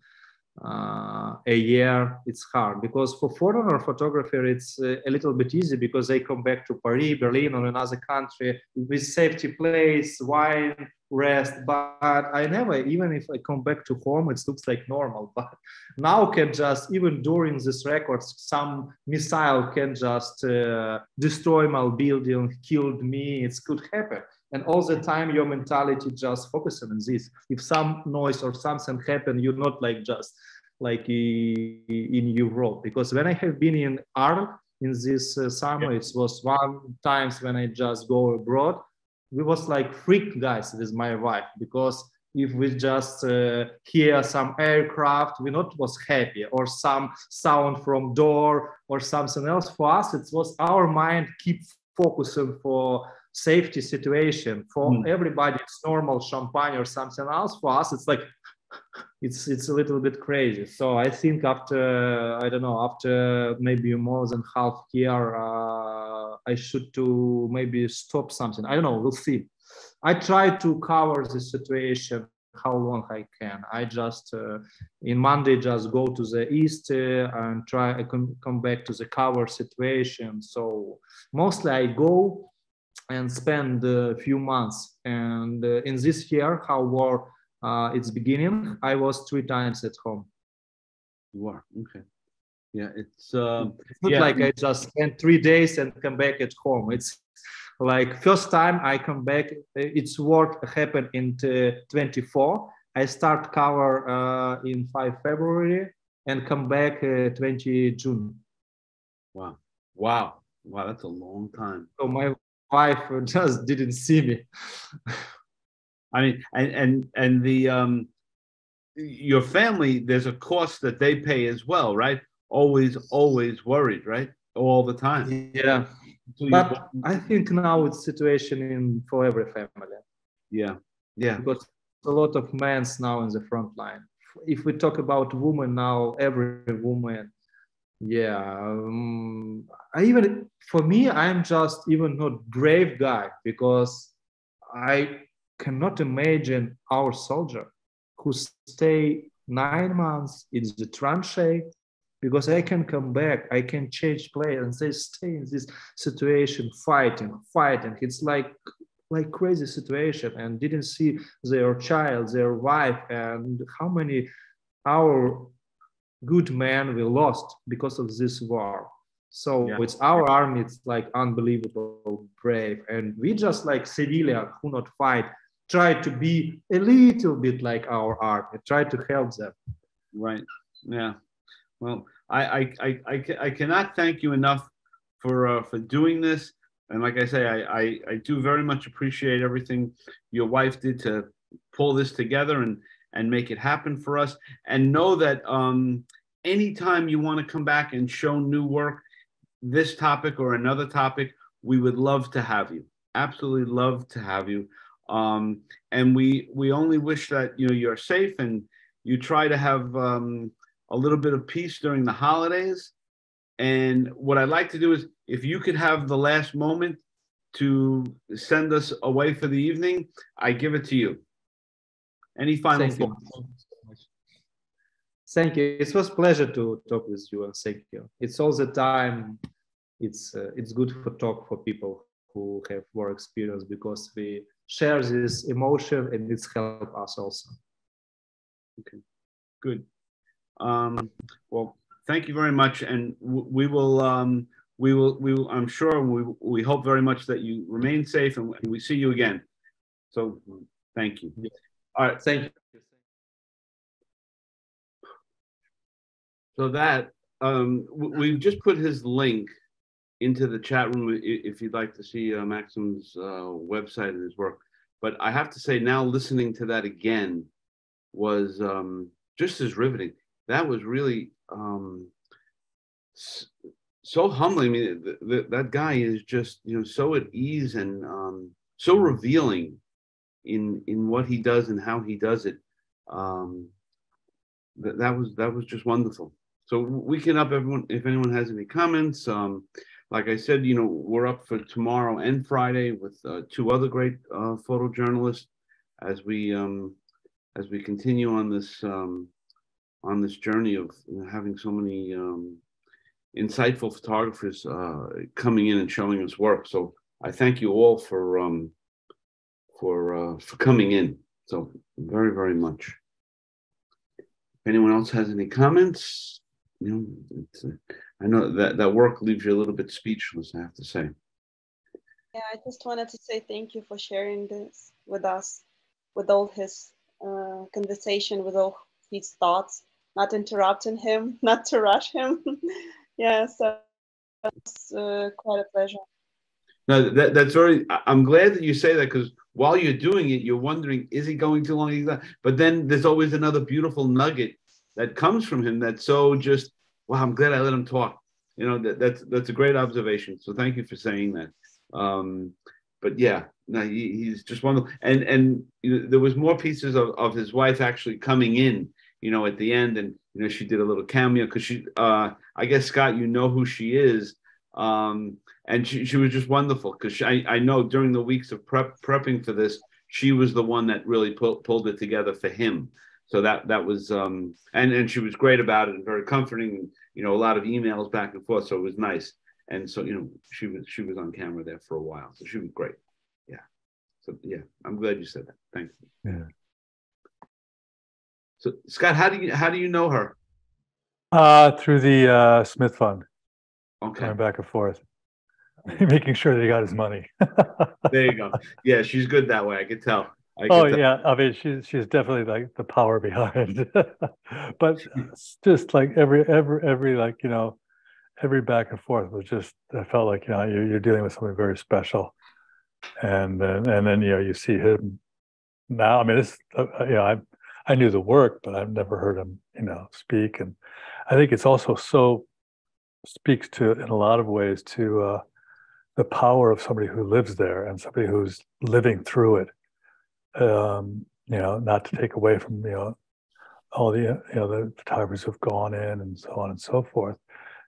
uh, a year it's hard. Because for foreigner photographer it's uh, a little bit easy because they come back to paris berlin or another country with safety place wine rest. But i never even if i come back to home it looks like normal. But now can just even during this records some missile can just uh, destroy my building killed me. It could happen and all the time your mentality just focusing on this. If some noise or something happen you're not like just like in europe. Because when i have been in Arles in this uh, summer it was one times when i just go abroad. We was like freak guys with my wife. Because if we just uh, hear some aircraft we not was happy. Or some sound from door or something else. For us it was our mind keep focusing for safety situation for mm. everybody. It's normal champagne or something else. For us it's like it's it's a little bit crazy. So i think after i don't know after maybe more than half year uh, i should to maybe stop something. I don't know. We'll see. I try to cover the situation how long i can. I just uh, in monday just go to the east uh, and try I come, come back to the cover situation. So mostly i go and spend a few months and uh, in this year how war uh, its beginning, I was three times at home.
You are okay. Yeah, it's um,
it's not
yeah.
like I just spent three days and come back at home. It's like first time I come back. It's what happened in 24. I start cover uh, in 5 February and come back uh, 20 June.
Wow, wow, wow! That's a long time.
So my wife just didn't see me.
I mean, and and and the um, your family, there's a cost that they pay as well, right? Always, always worried, right? All the time.
Yeah. So but I think now it's situation in for every family.
Yeah. Yeah.
Because a lot of men's now in the front line. If we talk about women now, every woman, yeah. Um, I even for me, I'm just even not brave guy because I cannot imagine our soldier who stay nine months in the tranche because I can come back, I can change play and they stay in this situation, fighting, fighting. It's like like crazy situation and didn't see their child, their wife, and how many our good men we lost because of this war. So yeah. it's our army, it's like unbelievable brave. And we just like civilian who not fight try to be a little bit like our army. try to help them.
Right. Yeah. Well, I I I, I, I cannot thank you enough for uh, for doing this. And like I say, I, I I do very much appreciate everything your wife did to pull this together and and make it happen for us. And know that um, anytime you want to come back and show new work, this topic or another topic, we would love to have you absolutely love to have you. Um, and we we only wish that you know you're safe and you try to have um, a little bit of peace during the holidays. And what I'd like to do is, if you could have the last moment to send us away for the evening, I give it to you. Any final
thank thoughts? You. Thank you. It was pleasure to talk with you, and thank you. It's all the time. It's uh, it's good for talk for people who have war experience because we share this emotion and it's help us also.
Okay, good. Um, well, thank you very much, and we will. Um, we will. We will. I'm sure. We we hope very much that you remain safe, and we see you again. So, thank you. All right.
Thank you.
So that um, we just put his link into the chat room if you'd like to see uh, Maxim's uh, website and his work. But I have to say, now listening to that again was um, just as riveting. That was really um, so humbling. I mean, th- th- that guy is just you know so at ease and um, so revealing in in what he does and how he does it. Um, that that was that was just wonderful. So we can up everyone if anyone has any comments. Um, like I said, you know, we're up for tomorrow and Friday with uh, two other great uh, photojournalists as we um, as we continue on this um, on this journey of having so many um, insightful photographers uh, coming in and showing us work. So I thank you all for um, for uh, for coming in. So very very much. If anyone else has any comments, you know, it's. Uh, I know that that work leaves you a little bit speechless. I have to say.
Yeah, I just wanted to say thank you for sharing this with us, with all his uh, conversation, with all his thoughts, not interrupting him, not to rush him. yeah, so it's uh, quite a pleasure.
No, that, that's very. I'm glad that you say that because while you're doing it, you're wondering, is he going too long? But then there's always another beautiful nugget that comes from him that's so just wow, I'm glad I let him talk. You know, that, that's that's a great observation. So thank you for saying that. Um, but yeah, no, he, he's just wonderful. And and you know, there was more pieces of, of his wife actually coming in, you know, at the end, and you know, she did a little cameo because she, uh, I guess Scott, you know who she is. Um, and she, she was just wonderful because I, I know during the weeks of prep prepping for this, she was the one that really pull, pulled it together for him. So that that was um and and she was great about it and very comforting And, you know a lot of emails back and forth so it was nice. And so you know she was she was on camera there for a while so she was great. Yeah. So yeah i'm glad you said that. Thank you.
Yeah.
So scott how do you how do you know her?
Uh through the uh smith fund
okay.
Going back and forth making sure that he got his money.
There you go. Yeah she's good that way i could tell.
I oh yeah, I mean she's she's definitely like the power behind, but just like every every every like you know every back and forth was just I felt like you know you're, you're dealing with something very special, and then and then you know you see him now. I mean this uh, uh, you know I I knew the work, but I've never heard him you know speak, and I think it's also so speaks to in a lot of ways to uh, the power of somebody who lives there and somebody who's living through it um, you know, not to take away from you know all the you know the photographers who've gone in and so on and so forth.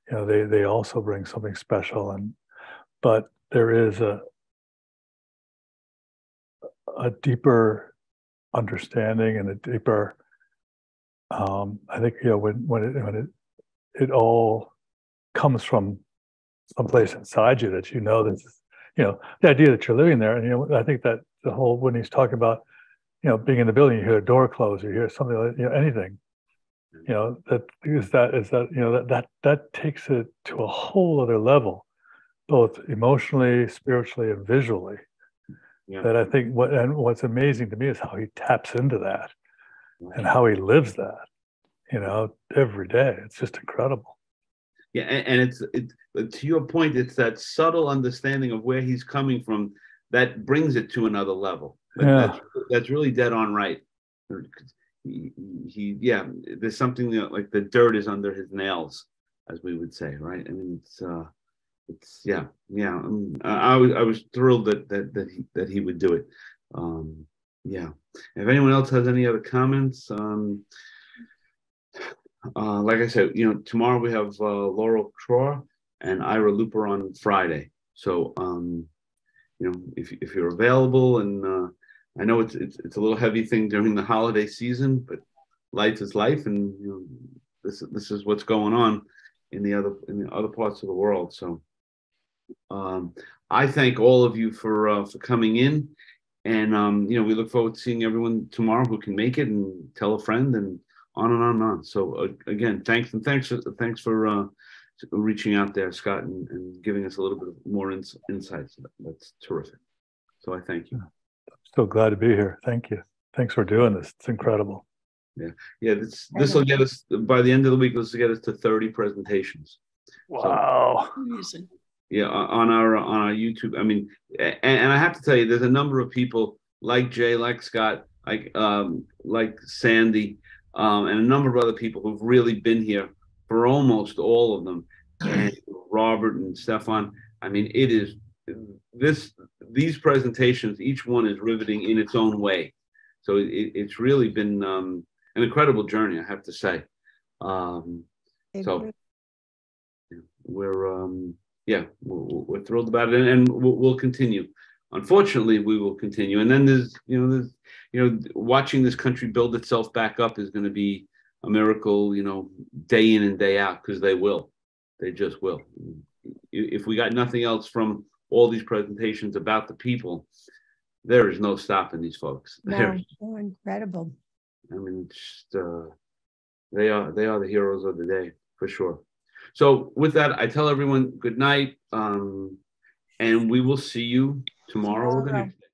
You know, they they also bring something special, and but there is a a deeper understanding and a deeper. Um, I think you know when when it when it it all comes from someplace inside you that you know that you know the idea that you're living there, and you know I think that the whole when he's talking about you know being in the building you hear a door close you hear something like you know anything mm-hmm. you know that is that is that you know that that that takes it to a whole other level both emotionally spiritually and visually. Yeah. that i think what and what's amazing to me is how he taps into that mm-hmm. and how he lives that you know every day. It's just incredible
yeah and, it's it, to your point it's that subtle understanding of where he's coming from that brings it to another level.
Yeah.
That's, that's really dead on right. He, he, yeah, there's something that, like the dirt is under his nails, as we would say, right? I mean, it's, uh, it's yeah, yeah. um, I, I was I was thrilled that that that he that he would do it. Um, yeah. If anyone else has any other comments, um, uh, like I said, you know, tomorrow we have uh, Laurel Troy and Ira Looper on Friday. So, um, you know, if if you're available, and uh, I know it's, it's it's a little heavy thing during the holiday season, but life is life, and you know, this this is what's going on in the other in the other parts of the world. So, um, I thank all of you for uh, for coming in, and um, you know, we look forward to seeing everyone tomorrow who can make it, and tell a friend, and on and on and on. So uh, again, thanks and thanks for thanks for uh, reaching out there, Scott, and, and giving us a little bit more ins- insights. That's terrific. So I thank you.
I'm so glad to be here. Thank you. Thanks for doing this. It's incredible.
Yeah, yeah. This this will get us by the end of the week. This will get us to thirty presentations.
Wow.
Amazing.
Yeah, on our on our YouTube. I mean, and, and I have to tell you, there's a number of people like Jay, like Scott, like um, like Sandy, um, and a number of other people who've really been here for almost all of them. And Robert and Stefan. I mean, it is this these presentations. Each one is riveting in its own way. So it, it's really been um, an incredible journey, I have to say. Um, so we're um, yeah, we're, we're, thrilled about it, and, and we'll, we'll, continue. Unfortunately, we will continue. And then there's you know there's you know watching this country build itself back up is going to be a miracle. You know, day in and day out because they will, they just will. If we got nothing else from all these presentations about the people, there is no stopping these folks.
No, oh, incredible.
I mean, just uh, they are they are the heroes of the day for sure. So with that, I tell everyone good night, um, and we will see you tomorrow
Tomorrow.
next day.